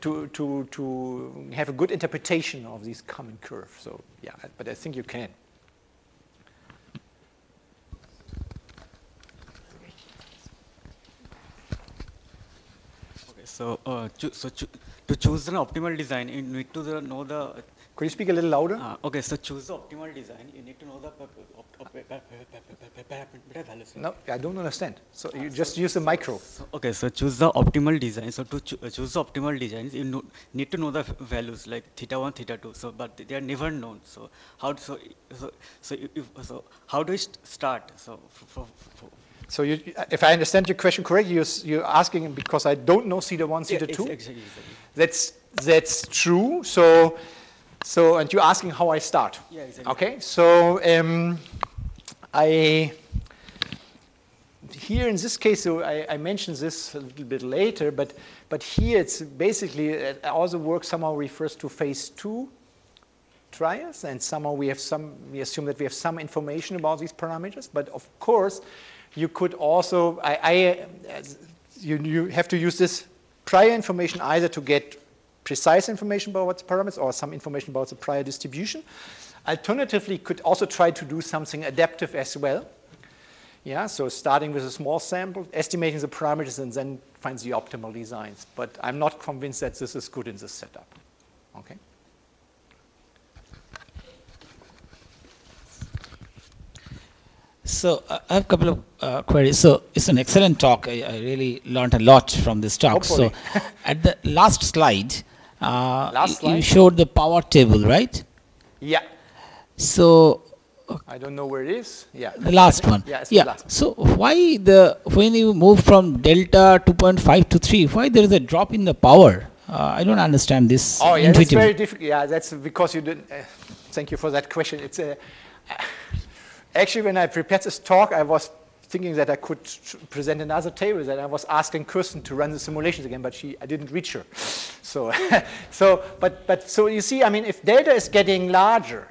A: to, to, to have a good interpretation of these common curves. So yeah, but I think you can.
E: Okay, so uh, so to choose an optimal design, you need to know the
A: could you speak a little louder?
E: Uh, okay, so choose the optimal design. You need to know the parameter values.
A: No, I don't understand. So you just use the micro.
E: So, okay, so choose the optimal design. So to cho choose the optimal design, you know, need to know the values like theta one, theta two. So, but they are never known. So how so so so, if, so how do you start? So for, for,
A: so you, if I understand your question correctly, you're, you're asking because I don't know theta one, theta
E: yeah,
A: two.
E: Exactly, exactly.
A: That's that's true. So so, and you're asking how I start.
E: Yeah, exactly.
A: Okay, so um, I, here in this case, so I, I, mentioned this a little bit later, but, but here it's basically, uh, all the work somehow refers to phase two trials, and somehow we have some, we assume that we have some information about these parameters, but of course, you could also, I, I you, you have to use this prior information either to get precise information about the parameters or some information about the prior distribution. Alternatively, could also try to do something adaptive as well. Yeah, so starting with a small sample, estimating the parameters, and then find the optimal designs. But I'm not convinced that this is good in this setup. Okay.
F: So uh, I have a couple of uh, queries. So it's an excellent talk. I, I really learned a lot from this talk.
A: Hopefully.
F: So at the last slide, uh,
A: Last
F: you- you showed the power table, right?
A: Yeah.
F: So
A: I don't know where it is. Yeah.
F: the last one.
A: Yeah,
F: yeah.
A: last one.
F: So why the when you move from delta 2.5 to 3, why there is a drop in the power? Uh, I don't understand this.
A: Oh, yeah, that's very difficult. Yeah, that's because you didn't. Uh, thank you for that question. It's uh, actually when I prepared this talk, I was thinking that I could present another table. That I was asking Kirsten to run the simulations again, but she, I didn't reach her. So, so, but, but, so you see, I mean, if data is getting larger,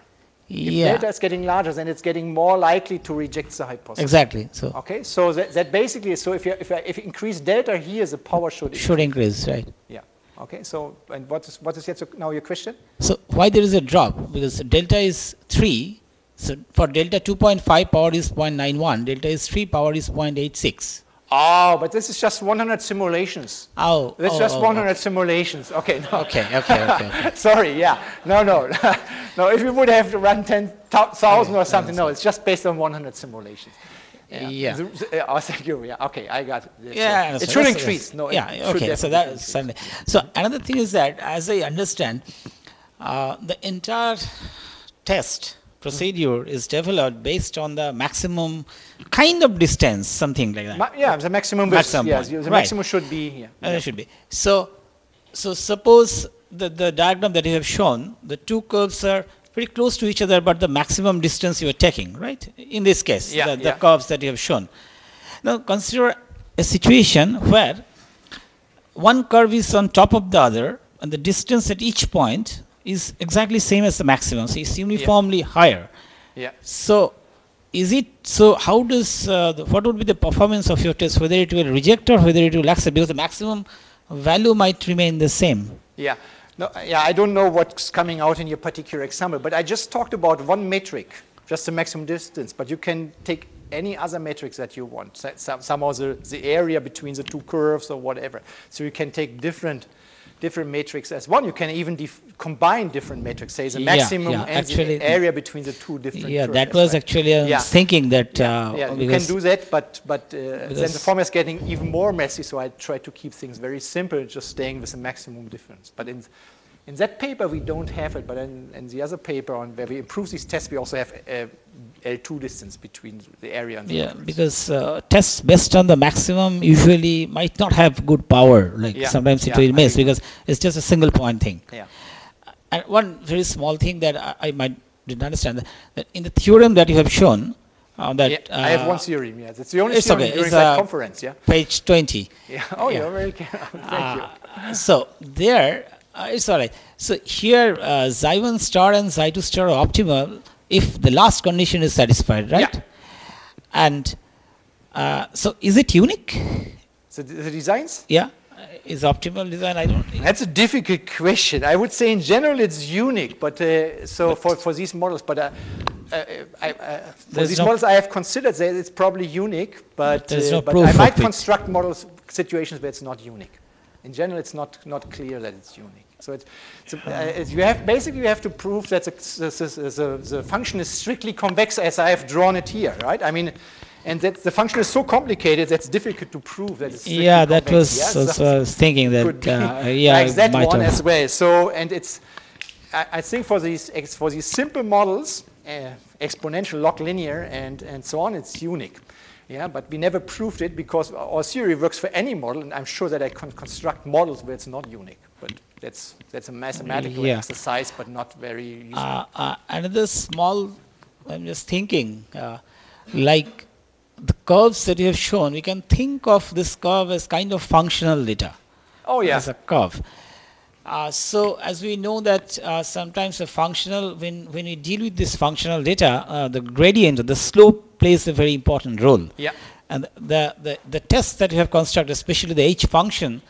F: yeah.
A: if delta is getting larger, then it's getting more likely to reject the hypothesis.
F: Exactly. So
A: Okay, so that, that basically, so if you if, I- if you increase delta here, the power should.
F: should increase, right?
A: Yeah. Okay. So, and what is what is yet now your question?
F: So why there is a drop? Because delta is 3. So for delta 2.5 power is 0.91, delta is 3 power is 0.86.
A: Oh, but this is just 100 simulations.
F: Oh,
A: That's
F: oh,
A: just
F: oh,
A: 100 simulations. Okay, no.
F: Okay, okay, okay. okay.
A: Sorry, yeah. No, no. no, if you would have to run 10,000 or something, no, it's just based on 100 simulations.
F: Yeah.
A: The- the- oh, thank you. Yeah, okay, I got it. So
F: Yeah,
A: It should increase. No,
F: yeah, okay. So that's
A: increase.
F: certainly. So another thing is that, as I understand, uh, the entire test procedure is developed based on the maximum kind of distance, something like that.
A: Ma- yeah, the maximum.
F: Maximum
A: yes,
F: point.
A: the
F: Right.
A: maximum should be here.
F: Uh, It should be. So, so suppose the, the diagram that you have shown, the two curves are very close to each other, but the maximum distance you are taking, right? In this case,
A: Yeah,
F: the, the
A: yeah.
F: curves that you have shown. Now, consider a situation where one curve is on top of the other, and the distance at each point is exactly same as the maximum. So it's uniformly higher.
A: Yeah.
F: So, is it so? How does uh, the, what would be the performance of your test? Whether it will reject or whether it will accept? Because the maximum value might remain the same.
A: Yeah. No, yeah, I don't know what's coming out in your particular example, but I just talked about one metric, just the maximum distance, but you can take any other metrics that you want, so- some- somehow the, the area between the two curves or whatever. So you can take different, different metrics as one. You can even def- combine different metrics, say the
F: Yeah,
A: maximum
F: yeah,
A: and
F: actually-
A: the area between the two different
F: Yeah,
A: curves.
F: that was
A: right?
F: actually I
A: Yeah.
F: thinking that uh,
A: Yeah, you can do that, but but uh, then the format is getting even more messy. So I try to keep things very simple, just staying with the maximum difference. But in in that paper we don't have it, but in, in the other paper on where we improve these tests, we also have uh, L2 distance between the area and the
F: yeah,
A: curves.
F: because uh, tests based on the maximum usually might not have good power. Like
A: Yeah,
F: sometimes it
A: yeah,
F: will miss because it's just a single point thing.
A: yeah.
F: And one very small thing that I, I might didn't understand that, that in the theorem that you have shown uh, that
A: yeah, I have
F: uh,
A: one theorem. Yeah, that's the only
F: it's
A: theorem
F: okay,
A: during
F: it's,
A: that
F: uh,
A: conference. Yeah.
F: page 20.
A: Yeah. Oh,
F: yeah.
A: you're very careful. Thank you.
F: Uh, so there, uh, it's all right. So here, uh, Xi1 star and Xi2 star are optimal if the last condition is satisfied, right?
A: Yeah.
F: And uh, so is it unique?
A: So the, designs.
F: Yeah, is optimal design? I don't.
A: That's a difficult question. I would say in general it's unique, but uh, so for, for these models, but uh, uh, I, uh, for these
F: no-
A: models I have considered that it's probably unique, but, uh,
F: no
A: but I might construct models situations where it's not unique. In general, it's not not clear that it's unique. So it's, it's, uh, you have basically you have to prove that the, the, the, the function is strictly convex as I have drawn it here, right? I mean. And that the function is so complicated that's difficult to prove that it's strictly
F: Yeah, that
A: convex.
F: was also
A: so-
F: I was thinking that. Uh, yeah,
A: like that one
F: have.
A: as well. So, and it's, I, I think for these for these simple models, uh, exponential, log linear, and and so on, it's unique. Yeah, but we never proved it because our theory works for any model, and I'm sure that I can construct models where it's not unique. But that's that's a mathematical
F: Yeah.
A: exercise, but not very useful.
F: Uh, uh, another small, I'm just thinking, uh, like the curves that you have shown, we can think of this curve as kind of functional data.
A: oh yeah,
F: as a curve. Uh, so as we know that uh, sometimes a functional, when, when we deal with this functional data, uh, the gradient, the slope plays a very important role.
A: yeah.
F: And the, the, the test that you have constructed, especially the h function,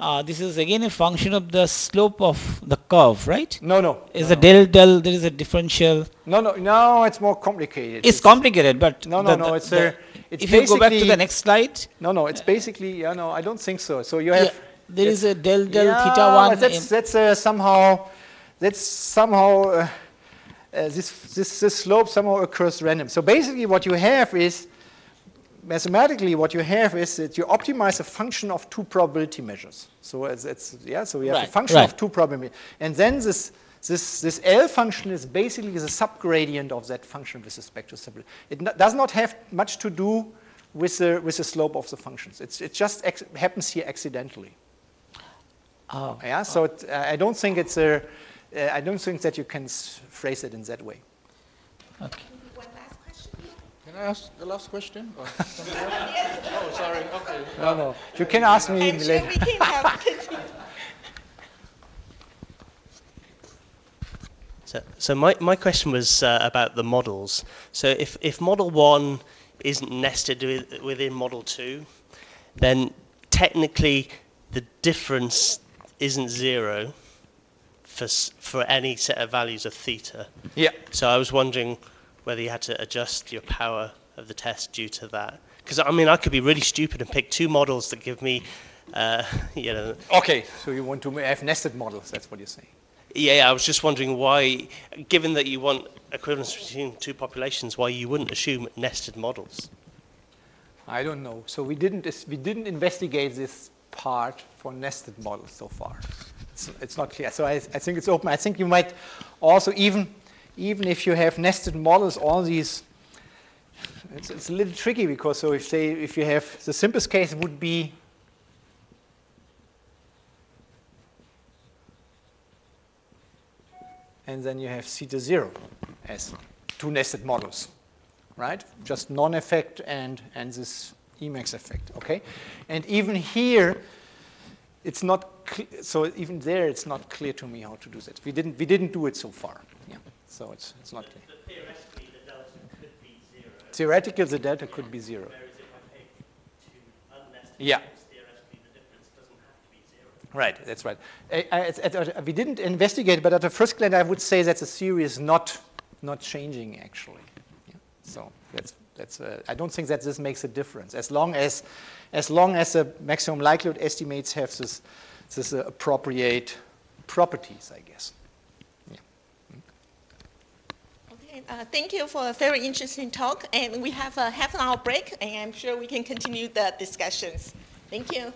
F: uh, this is again a function of the slope of the curve, right?
A: No, no,
F: Is
A: no,
F: a del del, there is a differential.
A: no, no, no. It's more complicated.
F: It's complicated, but
A: No, no,
F: the-
A: no, it's
F: the-
A: a- it's
F: if you go back to the next slide,
A: no, no. It's basically, yeah, no, I don't think so. So you have.
F: yeah, there is a del del
A: Yeah,
F: theta one.
A: but That's, that's uh, somehow that's somehow, uh, uh, this, this, this slope somehow occurs random. So basically what you have is, mathematically what you have is that you optimize a function of two probability measures. So it's, it's yeah, so we have a function
F: right.
A: of two probability. And then this, this, this L function is basically the subgradient of that function with respect to stability. It no- does not have much to do with the, with the slope of the functions. It's, it just happens here accidentally.
F: Oh.
A: Yeah, so it, uh, I don't think it's a, uh, I don't think that you can s- phrase it in that way.
F: Okay.
G: One last question.
H: Can I ask the last question? or somebody? Oh, sorry, okay.
A: No, no. You can ask me
G: I'm sure
A: later.
G: we can have continue.
I: So, so my, my question was uh, about the models. So if, if model one isn't nested with, within model two, then technically the difference isn't zero for, for any set of values of theta.
A: Yeah.
I: So I was wondering whether you had to adjust your power of the test due to that. Because I mean, I could be really stupid and pick two models that give me, uh, you know,
A: Okay, so you want to have nested models, that's what you're saying.
I: Yeah, yeah, I was just wondering why, given that you want equivalence between two populations, why you wouldn't assume nested models.
A: I don't know. So we didn't, we didn't investigate this part for nested models so far. It's, it's not clear. So I, I think it's open. I think you might also, even, even if you have nested models, all these, it's, it's a little tricky because so if say, if you have, the simplest case would be and then you have theta zero as two nested models, right? Just non-effect and, and this Emax effect, okay? And even here, it's not, so even there, it's not clear to me how to do that. We didn't, we didn't do it so far, yeah, so it's, it's not clear.
I: Theoretically, the delta could be zero,
A: Theoretically, the delta could be zero.
I: whereas if I pick two unnested
A: Yeah.
I: theoretically the difference doesn't have to be zero.
A: Right, that's right. I- I- it's- uh, we didn't investigate, but at the first glance, I would say that the theory is not, not changing, actually. Yeah. So that's, that's, uh, I don't think that this makes a difference. As long as, as long as the maximum likelihood estimates have this, this uh, appropriate properties, I guess.
G: Okay, uh, thank you for a very interesting talk, and we have a half an hour break, and I'm sure we can continue the discussions. Thank you.